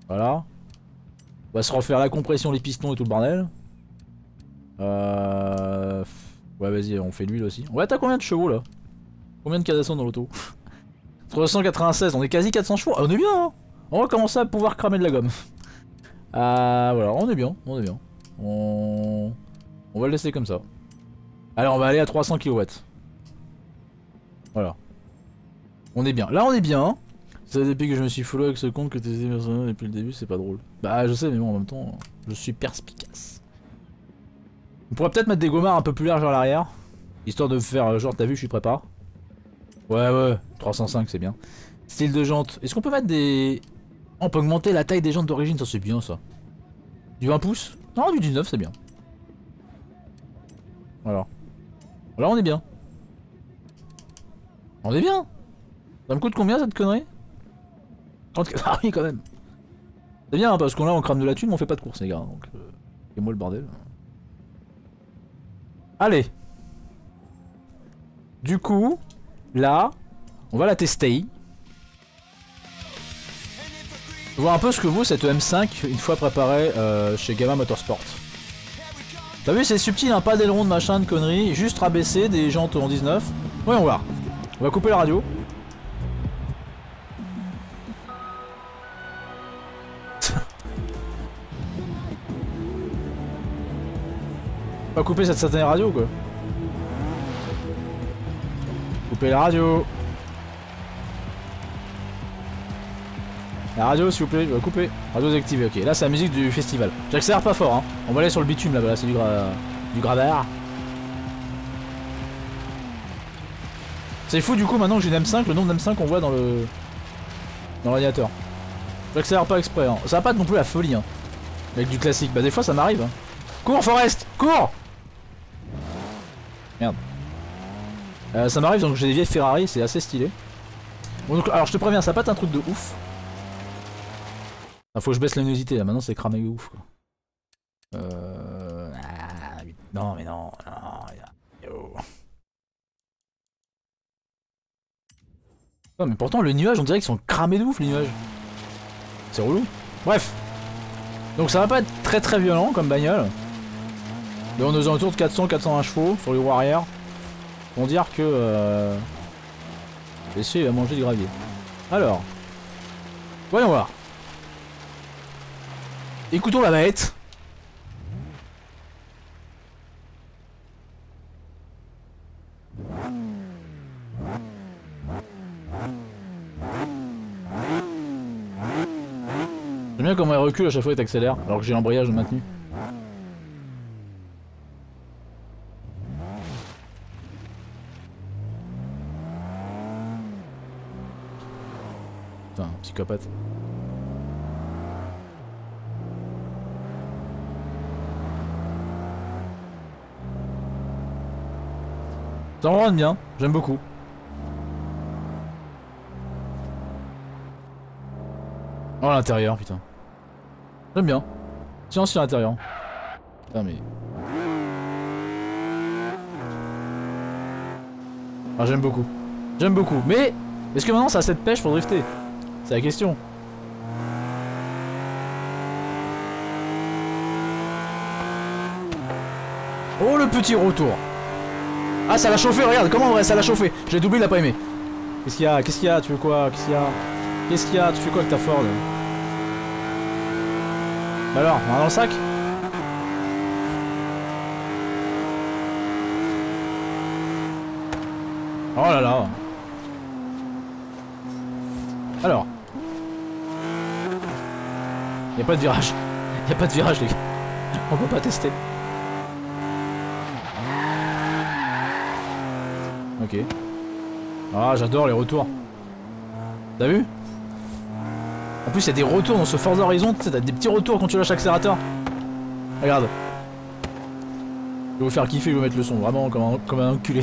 [SPEAKER 1] Voilà. On va se refaire la compression, les pistons et tout le bordel. Euh... Ouais, vas-y, on fait l'huile aussi. Ouais, t'as combien de chevaux là? Combien de cadasson dans l'auto? 396, on est quasi 400 chevaux. Ah, on est bien, hein On va commencer à pouvoir cramer de la gomme. Ah, voilà, on est bien, on est bien. On... Va le laisser comme ça. Allez, on va aller à 300 kW. Voilà. On est bien. Là, on est bien. C'est depuis que je me suis follow avec ce compte que t'es personnel depuis le début, c'est pas drôle. Bah, je sais, mais bon, en même temps, je suis perspicace. On pourrait peut-être mettre des gommards un peu plus larges à l'arrière. Histoire de faire, genre, t'as vu, je suis prépa. Ouais, ouais, 305, c'est bien. Style de jante. Est-ce qu'on peut mettre des... On peut augmenter la taille des jantes d'origine, ça c'est bien ça. Du 20 pouces? Non, du 19, c'est bien. Voilà. Là, on est bien. On est bien Ça me coûte combien cette connerie? 34 Ah oui, quand même. C'est bien, hein, parce qu'on là, on crame de la thune, mais on fait pas de course, les gars. Donc, euh, et moi le bordel. Allez. Du coup, là, on va la tester. Voir un peu ce que vaut cette M5 une fois préparée euh, chez Gamma Motorsport. T'as vu, c'est subtil, hein, pas d'aileron de machin de conneries, juste rabaisser des jantes en 19. Voyons voir. On va couper la radio. On va couper cette satanée radio quoi. Couper la radio. La radio s'il vous plaît, je vais couper. Radio désactivée, ok. Là c'est la musique du festival. J'accélère pas fort hein. On va aller sur le bitume là-bas, là, c'est du, gra... du gravert. C'est fou du coup maintenant que j'ai une M5, le nombre d'M5 qu'on voit dans le. dans l'ordinateur. J'accélère pas exprès, hein. Ça va pas non plus la folie hein. Avec du classique. Bah des fois ça m'arrive. Hein. Cours Forest Cours Merde. Euh, ça m'arrive donc j'ai des vieilles Ferrari, c'est assez stylé. Bon, alors je te préviens, ça être un truc de ouf. Ah, faut que je baisse la luminosité là, maintenant c'est cramé de ouf quoi. Euh... ah, non mais non, non. Non mais pourtant le nuage on dirait qu'ils sont cramés de ouf les nuages. C'est relou. Bref. Donc ça va pas être très très violent comme bagnole. Mais on est aux alentours de 400-420 chevaux sur les roues arrière. Pour dire que... Euh... L'essieu il va manger du gravier. Alors. Voyons voir. Écoutons la manette. J'aime bien comment elle recule à chaque fois qu'elle t'accélère, alors que j'ai l'embrayage maintenu. Putain, psychopathe. Ça rend bien, j'aime beaucoup. Oh l'intérieur, putain. J'aime bien. Tiens, sur l'intérieur. Putain, mais. Ah, j'aime beaucoup. J'aime beaucoup. Mais, est-ce que maintenant ça a cette pêche pour drifter? C'est la question. Oh, le petit retour. Ah, ça l'a chauffé, regarde, comment vrai, ça l'a chauffé. J'ai doublé, il a pas. Qu'est-ce qu'il y a Qu'est-ce qu'il y a Tu veux quoi Qu'est-ce qu'il y a Qu'est-ce qu'il y a Tu fais quoi avec ta Ford? Bah alors, on va dans le sac Oh là là Alors Y'a pas de virage. Y'a pas de virage les gars. On peut pas tester. Ok. Ah j'adore les retours. T'as vu? En plus il y a des retours dans ce Forza Horizon, t'as des petits retours quand tu lâches l'accélérateur. Regarde. Je vais vous faire kiffer, je vais vous mettre le son, vraiment comme un, comme un enculé.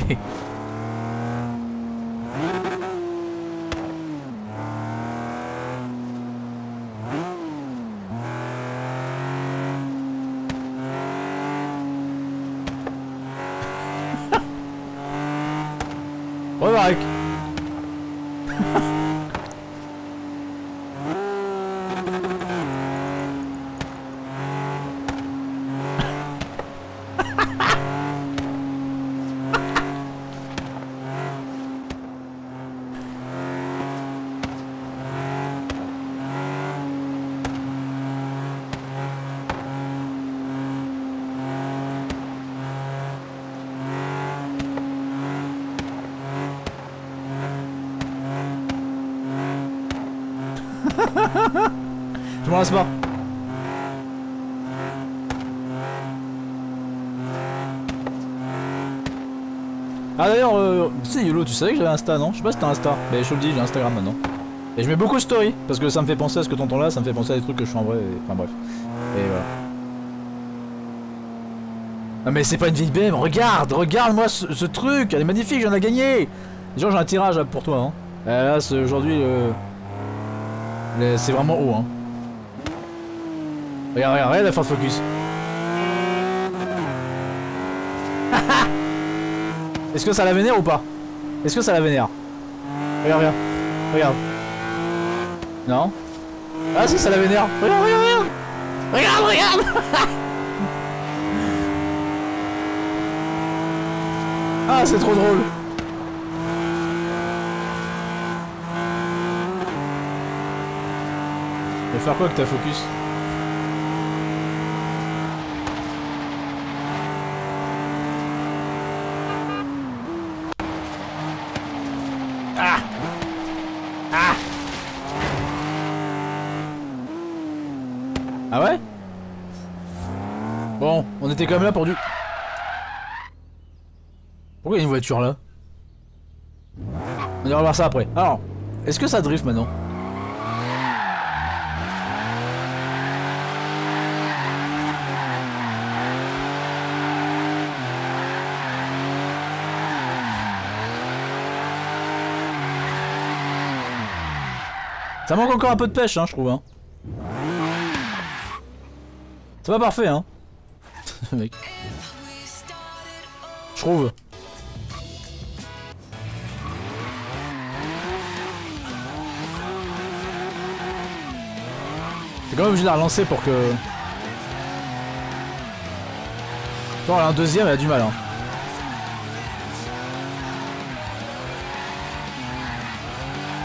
[SPEAKER 1] Ah d'ailleurs, euh, tu Yolo, tu savais que j'avais Insta, non? Je sais pas si t'as Insta, mais je te le dis, j'ai Instagram maintenant. Et je mets beaucoup de stories, parce que ça me fait penser à ce que t'entends là, ça me fait penser à des trucs que je fais en vrai, enfin bref. Et voilà. Ah mais c'est pas une vieille BM, regarde, regarde-moi ce, ce truc, elle est magnifique, j'en ai gagné Genre j'ai un tirage pour toi, hein. Euh, là, aujourd'hui, le- c'est vraiment haut, hein. Regarde, regarde, regarde la force focus. Est-ce que ça la vénère ou pas? Est-ce que ça la vénère? Regarde, regarde. Regarde. Non? Ah si, ça la vénère. Regarde, regarde, regarde Regarde, regarde Ah, c'est trop drôle Il va faire quoi que ta focus? Était quand même là pour du... Pourquoi il y a une voiture là? On ira voir ça après. Alors, est-ce que ça drift maintenant? Ça manque encore un peu de pêche, hein, je trouve. Hein. C'est pas parfait, hein. Mec. Je trouve. T'es quand même obligé de la relancer pour que... Bon, un deuxième, elle a du mal. Hein.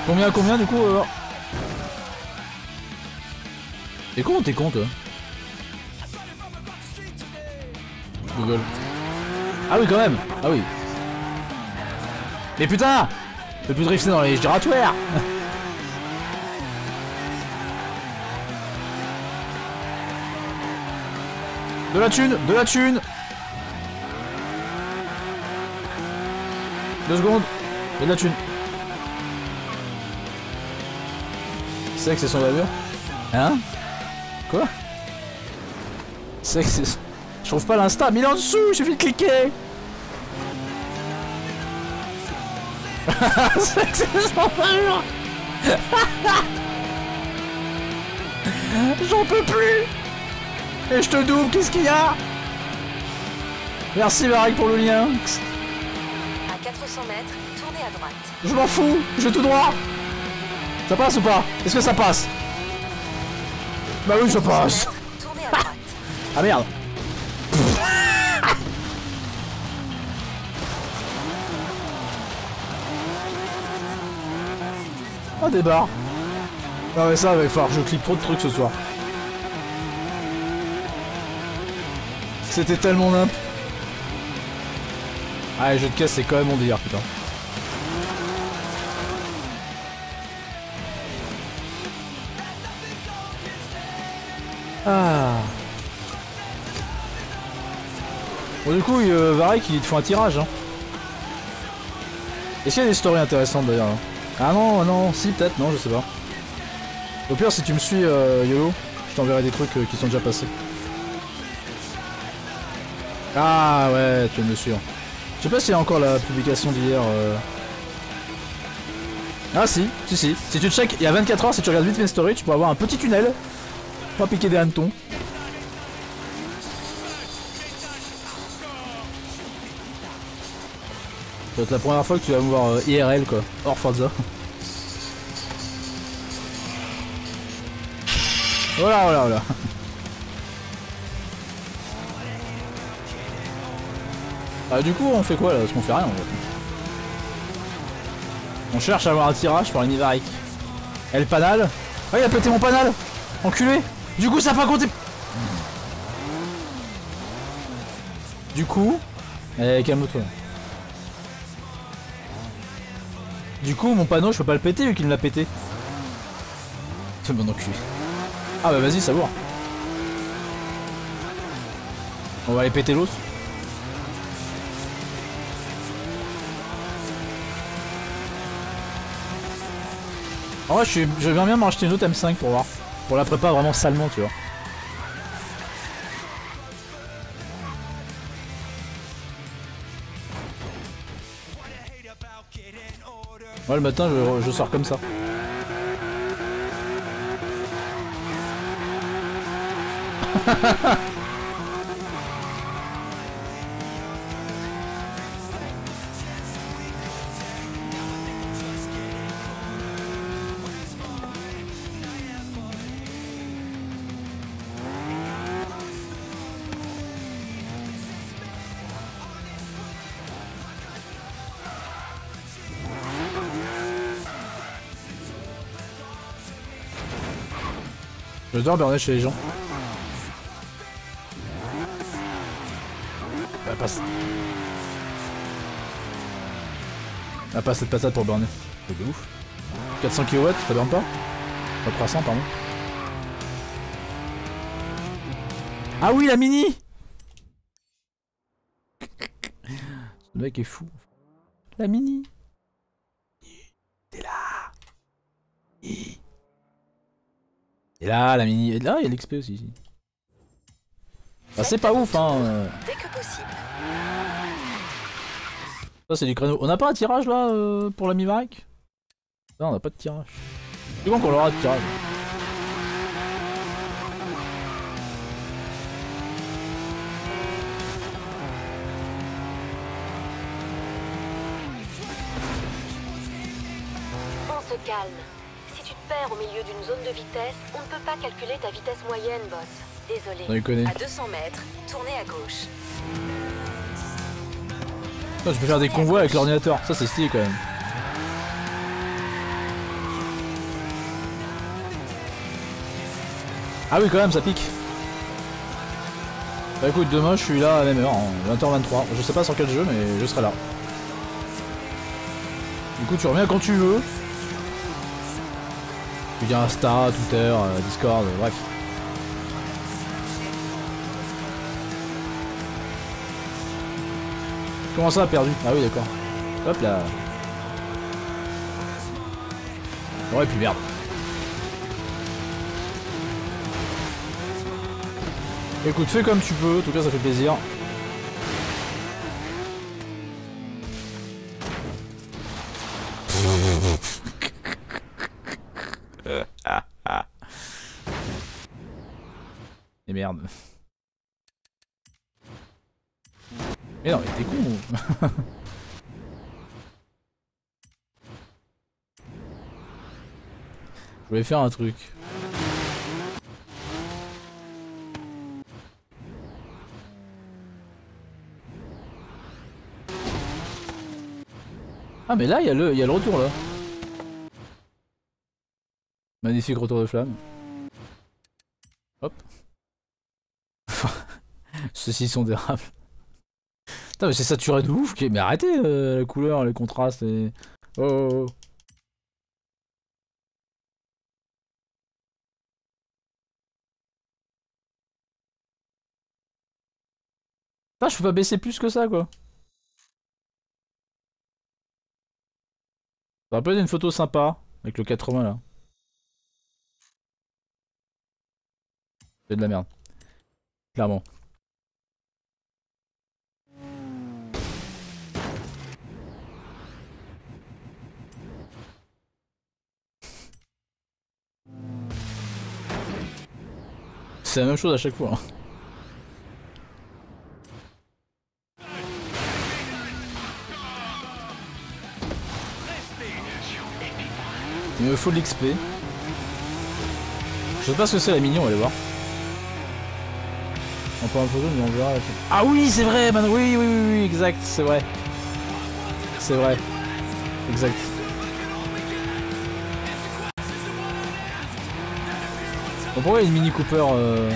[SPEAKER 1] Combien, combien du coup euh... Et comment t'es con toi? Ah oui quand même. Ah oui. Mais putain Je peux plus drifter dans les giratoires. De la thune De la thune. Deux secondes Et de la thune. C'est que c'est son bavure Hein? Quoi? C'est que c'est... Je trouve pas l'insta, mais il est en dessous, suffit de cliquer. C'est J'en peux plus. Et je te double, qu'est-ce qu'il y a? Merci Varek pour le lien.
[SPEAKER 2] À 400 mètres, tournez à droite.
[SPEAKER 1] Je m'en fous, je vais tout droit. Ça passe ou pas? Est-ce que ça passe? Bah oui, ça passe.
[SPEAKER 2] Tournez à droite.
[SPEAKER 1] Ah merde Des barres Non mais ça va falloir je clique trop de trucs ce soir. C'était tellement nimp. Ah les jeux de caisse c'est quand même mon délire putain. Ah. Bon du coup euh, Varek il te faut un tirage hein. Est-ce qu'il y a des stories intéressantes d'ailleurs hein? Ah non non si peut-être non je sais pas. Au pire si tu me suis euh, YOLO, je t'enverrai des trucs euh, qui sont déjà passés. Ah ouais tu me suivre. Je sais pas s'il y a encore la publication d'hier. euh. Ah si, si si. Si tu check, il y a 24 heures, si tu regardes vite mes stories, tu pourras avoir un petit tunnel. Pas piquer des hannetons. Ça va être la première fois que tu vas me voir euh, IRL quoi, hors Forza. Voilà, voilà, voilà. Ah, du coup, on fait quoi là? Parce qu'on fait rien en fait. On cherche à avoir un tirage pour l'Univarik. Et le panal Oh, il a pété mon panal Enculé Du coup, ça a pas compté Du coup... Eh, calme-toi. Du coup, mon panneau, je peux pas le péter vu qu'il me l'a pété. C'est bon enculé. Ah bah vas-y, savoir. On va aller péter l'autre. En vrai, je, je viens bien m'acheter une autre M5 pour voir. Pour la prépa vraiment salement, tu vois. Moi le matin je, je sors comme ça. J'adore burner chez les gens. Ah, passe. Ah, pas cette patate pour burner. C'est de ouf. 400 kW, ça burn pas Pas 300, pardon. Ah oui, la mini Ce mec est fou. La mini T'es là Et là, la mini. Et là, il y a l'XP aussi. ici. Bah, c'est pas ouf, hein. euh.
[SPEAKER 2] Dès que possible.
[SPEAKER 1] Ça, c'est du créneau. On n'a pas un tirage là euh, pour la mi-varec Non, on n'a pas de tirage. C'est bon qu'on aura de tirage.
[SPEAKER 2] Au milieu d'une zone de vitesse, on ne peut pas calculer ta vitesse moyenne, boss. Désolé. À 200 mètres, tournez à gauche.
[SPEAKER 1] Je peux faire des convois avec l'ordinateur. Ça, c'est stylé quand même. Ah oui, quand même, ça pique. Bah écoute, demain je suis là à la même heure, en 20h23. Je sais pas sur quel jeu, mais je serai là. Du coup, tu reviens quand tu veux. Tu viens Insta, Twitter, euh, Discord, euh, bref. Comment ça, perdu? Ah oui, d'accord. Hop là. Ouais, puis merde. Écoute, fais comme tu peux, en tout cas ça fait plaisir. Et merde. Mais non, mais t'es con Je voulais faire un truc. Ah mais là il y, a le- y le retour là. Magnifique retour de flamme. Hop. Ceux-ci sont dérables. Putain mais c'est saturé de ouf. Mais arrêtez euh, la couleur, les contrastes et... Oh, oh, oh. Putain, je peux pas baisser plus que ça quoi. Ça rappelle une photo sympa avec le 80 là. C'est de la merde. Clairement. C'est la même chose à chaque fois. hein. Il me faut de l'XP. Je sais pas ce que c'est la mignon, on va aller voir. On prend une photo, mais on verra. Ah oui, c'est vrai, man. Oui, oui, oui, oui, exact, c'est vrai. C'est vrai. Exact. Bon, pourquoi il y a une Mini Cooper euh...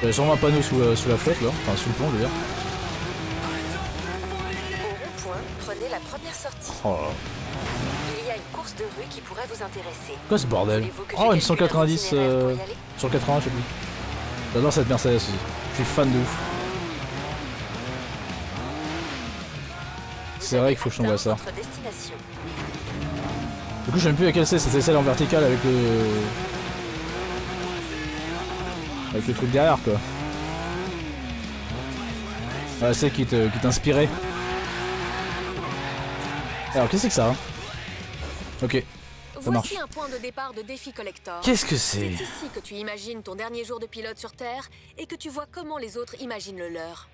[SPEAKER 1] Il y a sûrement un panneau sous, la- sous la flotte là, enfin sous le pont d'ailleurs.
[SPEAKER 2] Au rond-point, prenez la première sortie.
[SPEAKER 1] Oh.
[SPEAKER 2] Il y a une course de rue qui pourrait vous intéresser.
[SPEAKER 1] Quoi ce bordel Oh, une
[SPEAKER 2] calcule un
[SPEAKER 1] 190
[SPEAKER 2] itinéraire pour
[SPEAKER 1] euh, sur 80, je sais plus. J'adore cette Mercedes aussi. Je suis fan de ouf. C'est vrai qu'il faut que je t'envoie ça. Du coup, je sais même plus laquelle c'est. C'était celle en verticale avec le. Avec le truc derrière, quoi. Ah, c'est qui te- qui t'inspirait. Alors, qu'est-ce que c'est que ça hein Ok.
[SPEAKER 2] Voici
[SPEAKER 1] marche.
[SPEAKER 2] un point de départ de défi collector.
[SPEAKER 1] Qu'est-ce que
[SPEAKER 2] C'est
[SPEAKER 1] c'est
[SPEAKER 2] ici que tu imagines ton dernier jour de pilote sur Terre et que tu vois comment les autres imaginent le leur.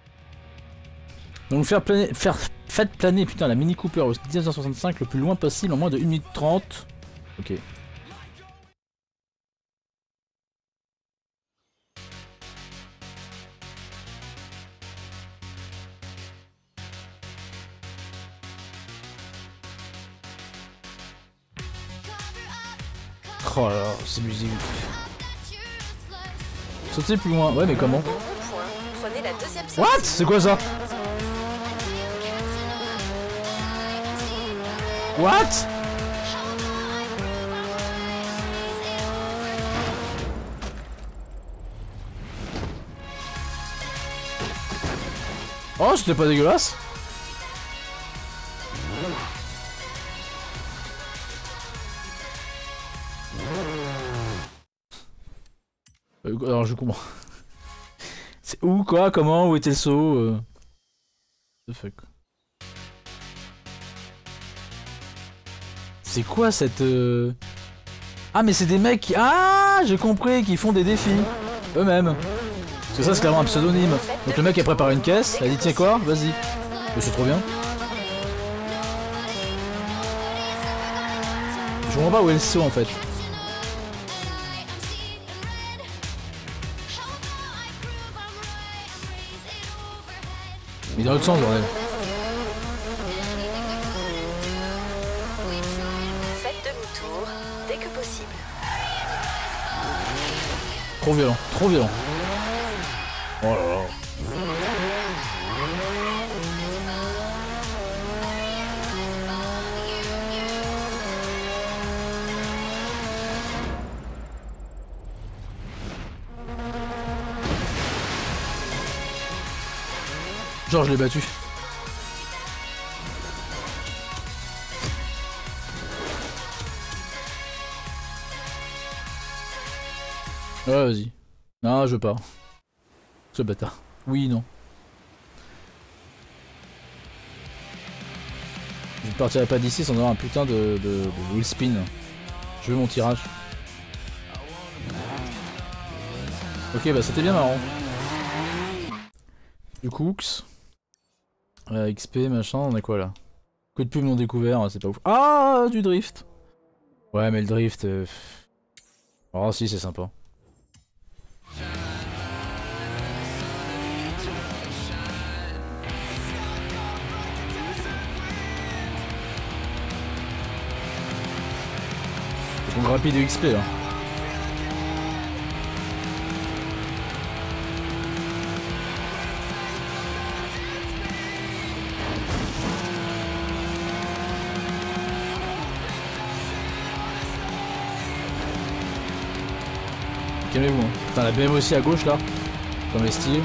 [SPEAKER 1] Donc, faire planer. Faire. Faites planer, putain, la Mini Cooper au 1965 le plus loin possible en moins de 1 minute 30. Ok. Oh là là, c'est musique. Sauter plus loin. Ouais, mais comment. What C'est quoi ça What Oh, c'était pas dégueulasse Alors je comprends. C'est où quoi Comment Où était le saut euh The fuck C'est quoi cette euh, Ah mais c'est des mecs qui... Ah j'ai compris qui font des défis eux-mêmes. Parce que ça c'est clairement un pseudonyme. Donc le mec a préparé une caisse, il a dit tiens quoi Vas-y. Mais c'est trop bien. Je comprends pas où est le saut en fait. Mais dans l'autre sens bordel.
[SPEAKER 2] Faites demi-tour dès que possible.
[SPEAKER 1] Trop violent, trop violent. Genre je l'ai battu. Ouais vas-y. Non je veux pas. Ce bâtard. Oui non. Je ne partirai pas d'ici sans avoir un putain de, de, wheel spin. Je veux mon tirage. Ok bah c'était bien marrant. Du coup. Euh, XP, machin, on a quoi là? Coup de pub non découvert, c'est pas ouf. Ah, du drift Ouais, mais le drift... euh. Oh si, c'est sympa. Qu'on rapide XP là. Calmez-vous. Hein. Putain, la BM aussi à gauche là. Comme les styles.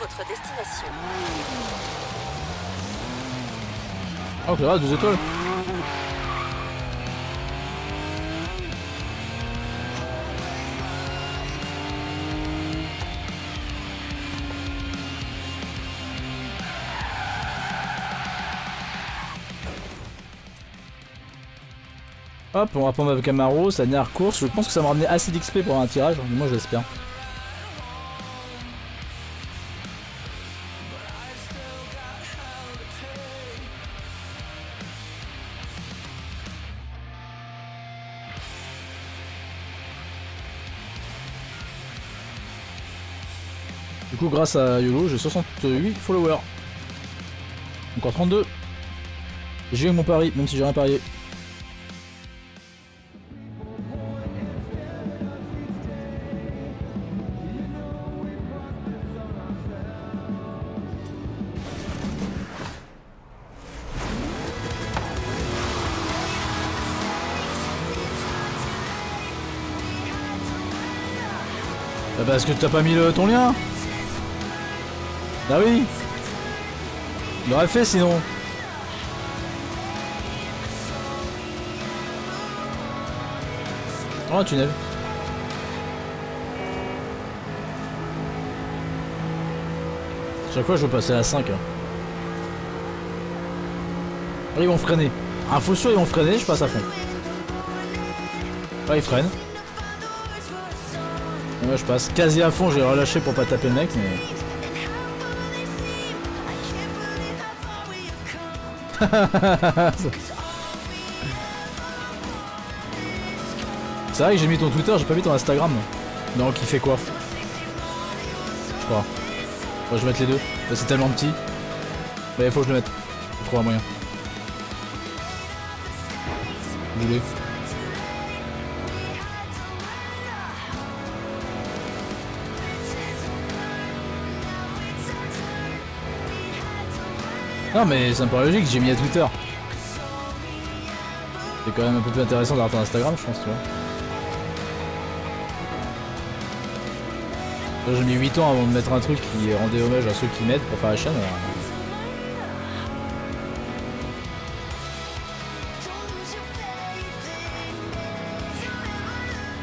[SPEAKER 2] Votre destination.
[SPEAKER 1] Oh, deux étoiles. Hop, on va prendre ma Camaro, sa dernière course. Je pense que ça m'a ramené assez d'XP pour un tirage, moi je grâce à YOLO, j'ai 68 followers. Encore 32. J'ai eu mon pari, même si j'ai rien parié. Parce que t'as pas mis le, ton lien? Bah oui Il l'aurait fait sinon Oh, un tunnel. Chaque fois, je veux passer à la 5. hein. Ah, ils vont freiner. Un faux sûr, ils vont freiner, je passe à fond. Ah, ils freinent. Moi, je passe quasi à fond, j'ai relâché pour pas taper le mec, mais. C'est vrai que j'ai mis ton Twitter, j'ai pas mis ton Instagram. Non, qui fait quoi? Je crois. Faut que je mette les deux. C'est tellement petit. Mais il faut que je le mette. Je trouve un moyen. Non mais ça me paraît logique, j'ai mis à Twitter. C'est quand même un peu plus intéressant d'avoir ton Instagram, je pense, tu vois. J'ai mis 8 ans avant de mettre un truc qui rendait hommage à ceux qui m'aident pour faire la chaîne.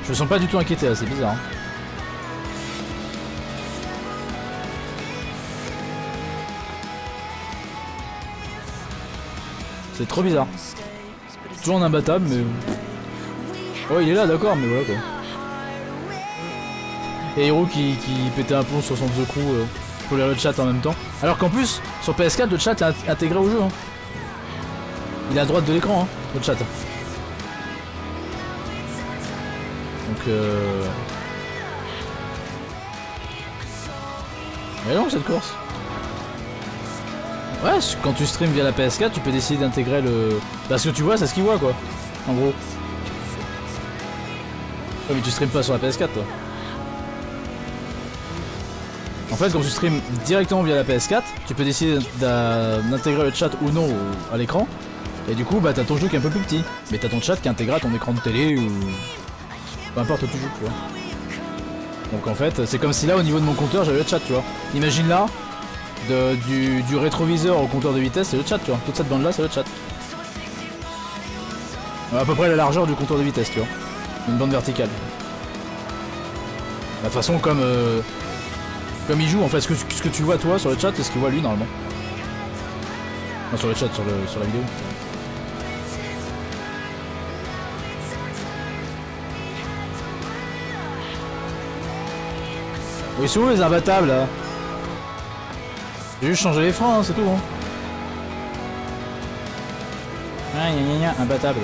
[SPEAKER 1] Je me sens pas du tout inquiété là, c'est bizarre. hein. C'est trop bizarre. Toujours en imbattable, mais. Oh, il est là, d'accord, mais voilà quoi. Et Hero qui, pétait un plomb sur son The Crew euh, pour lire le chat en même temps. Alors qu'en plus, sur PS4, le chat est int- intégré au jeu. hein. Il est à droite de l'écran, hein, le chat. Donc, euh. Est longue cette course. Ouais, quand tu streams via la PS4, tu peux décider d'intégrer le. Bah, ce que tu vois, c'est ce qu'il voit quoi. En gros. Ouais, mais tu streams pas sur la PS4 toi. En fait, quand tu streams directement via la PS4, tu peux décider d'intégrer le chat ou non à l'écran. Et du coup, bah t'as ton jeu qui est un peu plus petit. Mais t'as ton chat qui est intégré à ton écran de télé ou. Peu importe où tu joues, tu vois. Donc en fait, c'est comme si là, au niveau de mon compteur, j'avais le chat, tu vois. Imagine là, du, rétroviseur au compteur de vitesse, c'est le chat, tu vois. Toute cette bande là, c'est le chat. À peu près la largeur du compteur de vitesse, tu vois. Une bande verticale. De toute façon, comme, euh, comme il joue, en fait, ce que, ce que tu vois toi sur le chat, c'est ce qu'il voit lui normalement. Non, sur le chat, sur, le, sur la vidéo. Ils sont où les imbattables là? J'ai juste changé les freins, hein, c'est tout. Hein. Ah, gna gna gna, imbattable.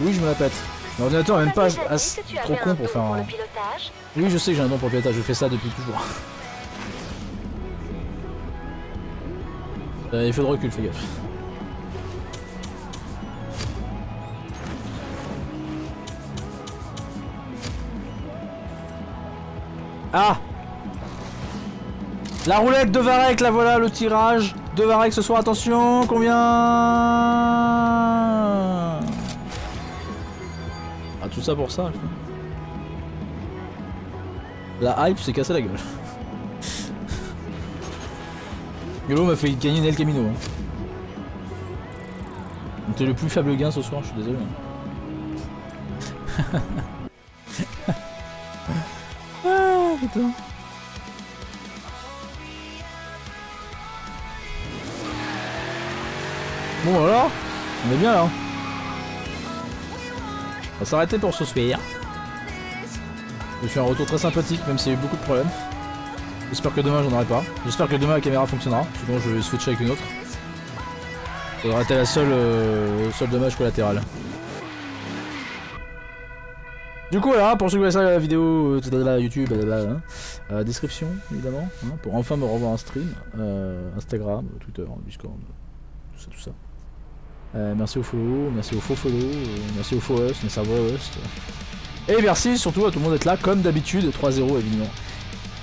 [SPEAKER 1] Oui, je me la pète. L'ordinateur est même pas assez- trop con pour faire un... Oui, je sais que j'ai un don pour le pilotage, je fais ça depuis toujours. Euh, Effet de recul, fais gaffe. Ah La roulette de Varek, la voilà, le tirage de Varek ce soir, attention, combien Ah, tout ça pour ça. La hype s'est cassé la gueule. Yolo m'a fait gagner Nel Camino. hein. Donc T'es le plus faible gain ce soir, je suis désolé. hein. ah putain. Bon voilà, on est bien là. On va s'arrêter pour ce soir. J'ai fait un retour très sympathique, même s'il y a eu beaucoup de problèmes. J'espère que demain j'en aurai pas. J'espère que demain la caméra fonctionnera, sinon je vais switcher avec une autre. Ça aurait été la seule, euh, dommage collatéral. Du coup là, pour ceux qui voulaient ça la vidéo, euh, YouTube, blablabla, hein, euh, description évidemment, hein, pour enfin me revoir en stream, euh, Instagram, Twitter, Discord, tout ça, tout ça. Euh, merci aux follow, merci aux faux follow, merci aux faux hosts, merci à vos hosts. Et merci surtout à tout le monde d'être là, comme d'habitude, 3-0 évidemment.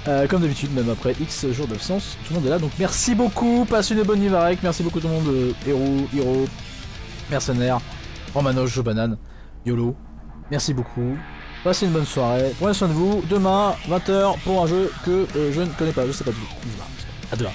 [SPEAKER 1] Euh, comme d'habitude, même après X jours d'absence, tout le monde est là, donc merci beaucoup, passe une bonne nuit Varek, merci beaucoup tout le monde, euh, héros, héros, mercenaires, Romanoche, Joe Banane, YOLO, merci beaucoup, Passez une bonne soirée. Prenez soin de vous. Demain, 20h, pour un jeu que euh, je ne connais pas. Je sais pas du tout. À demain.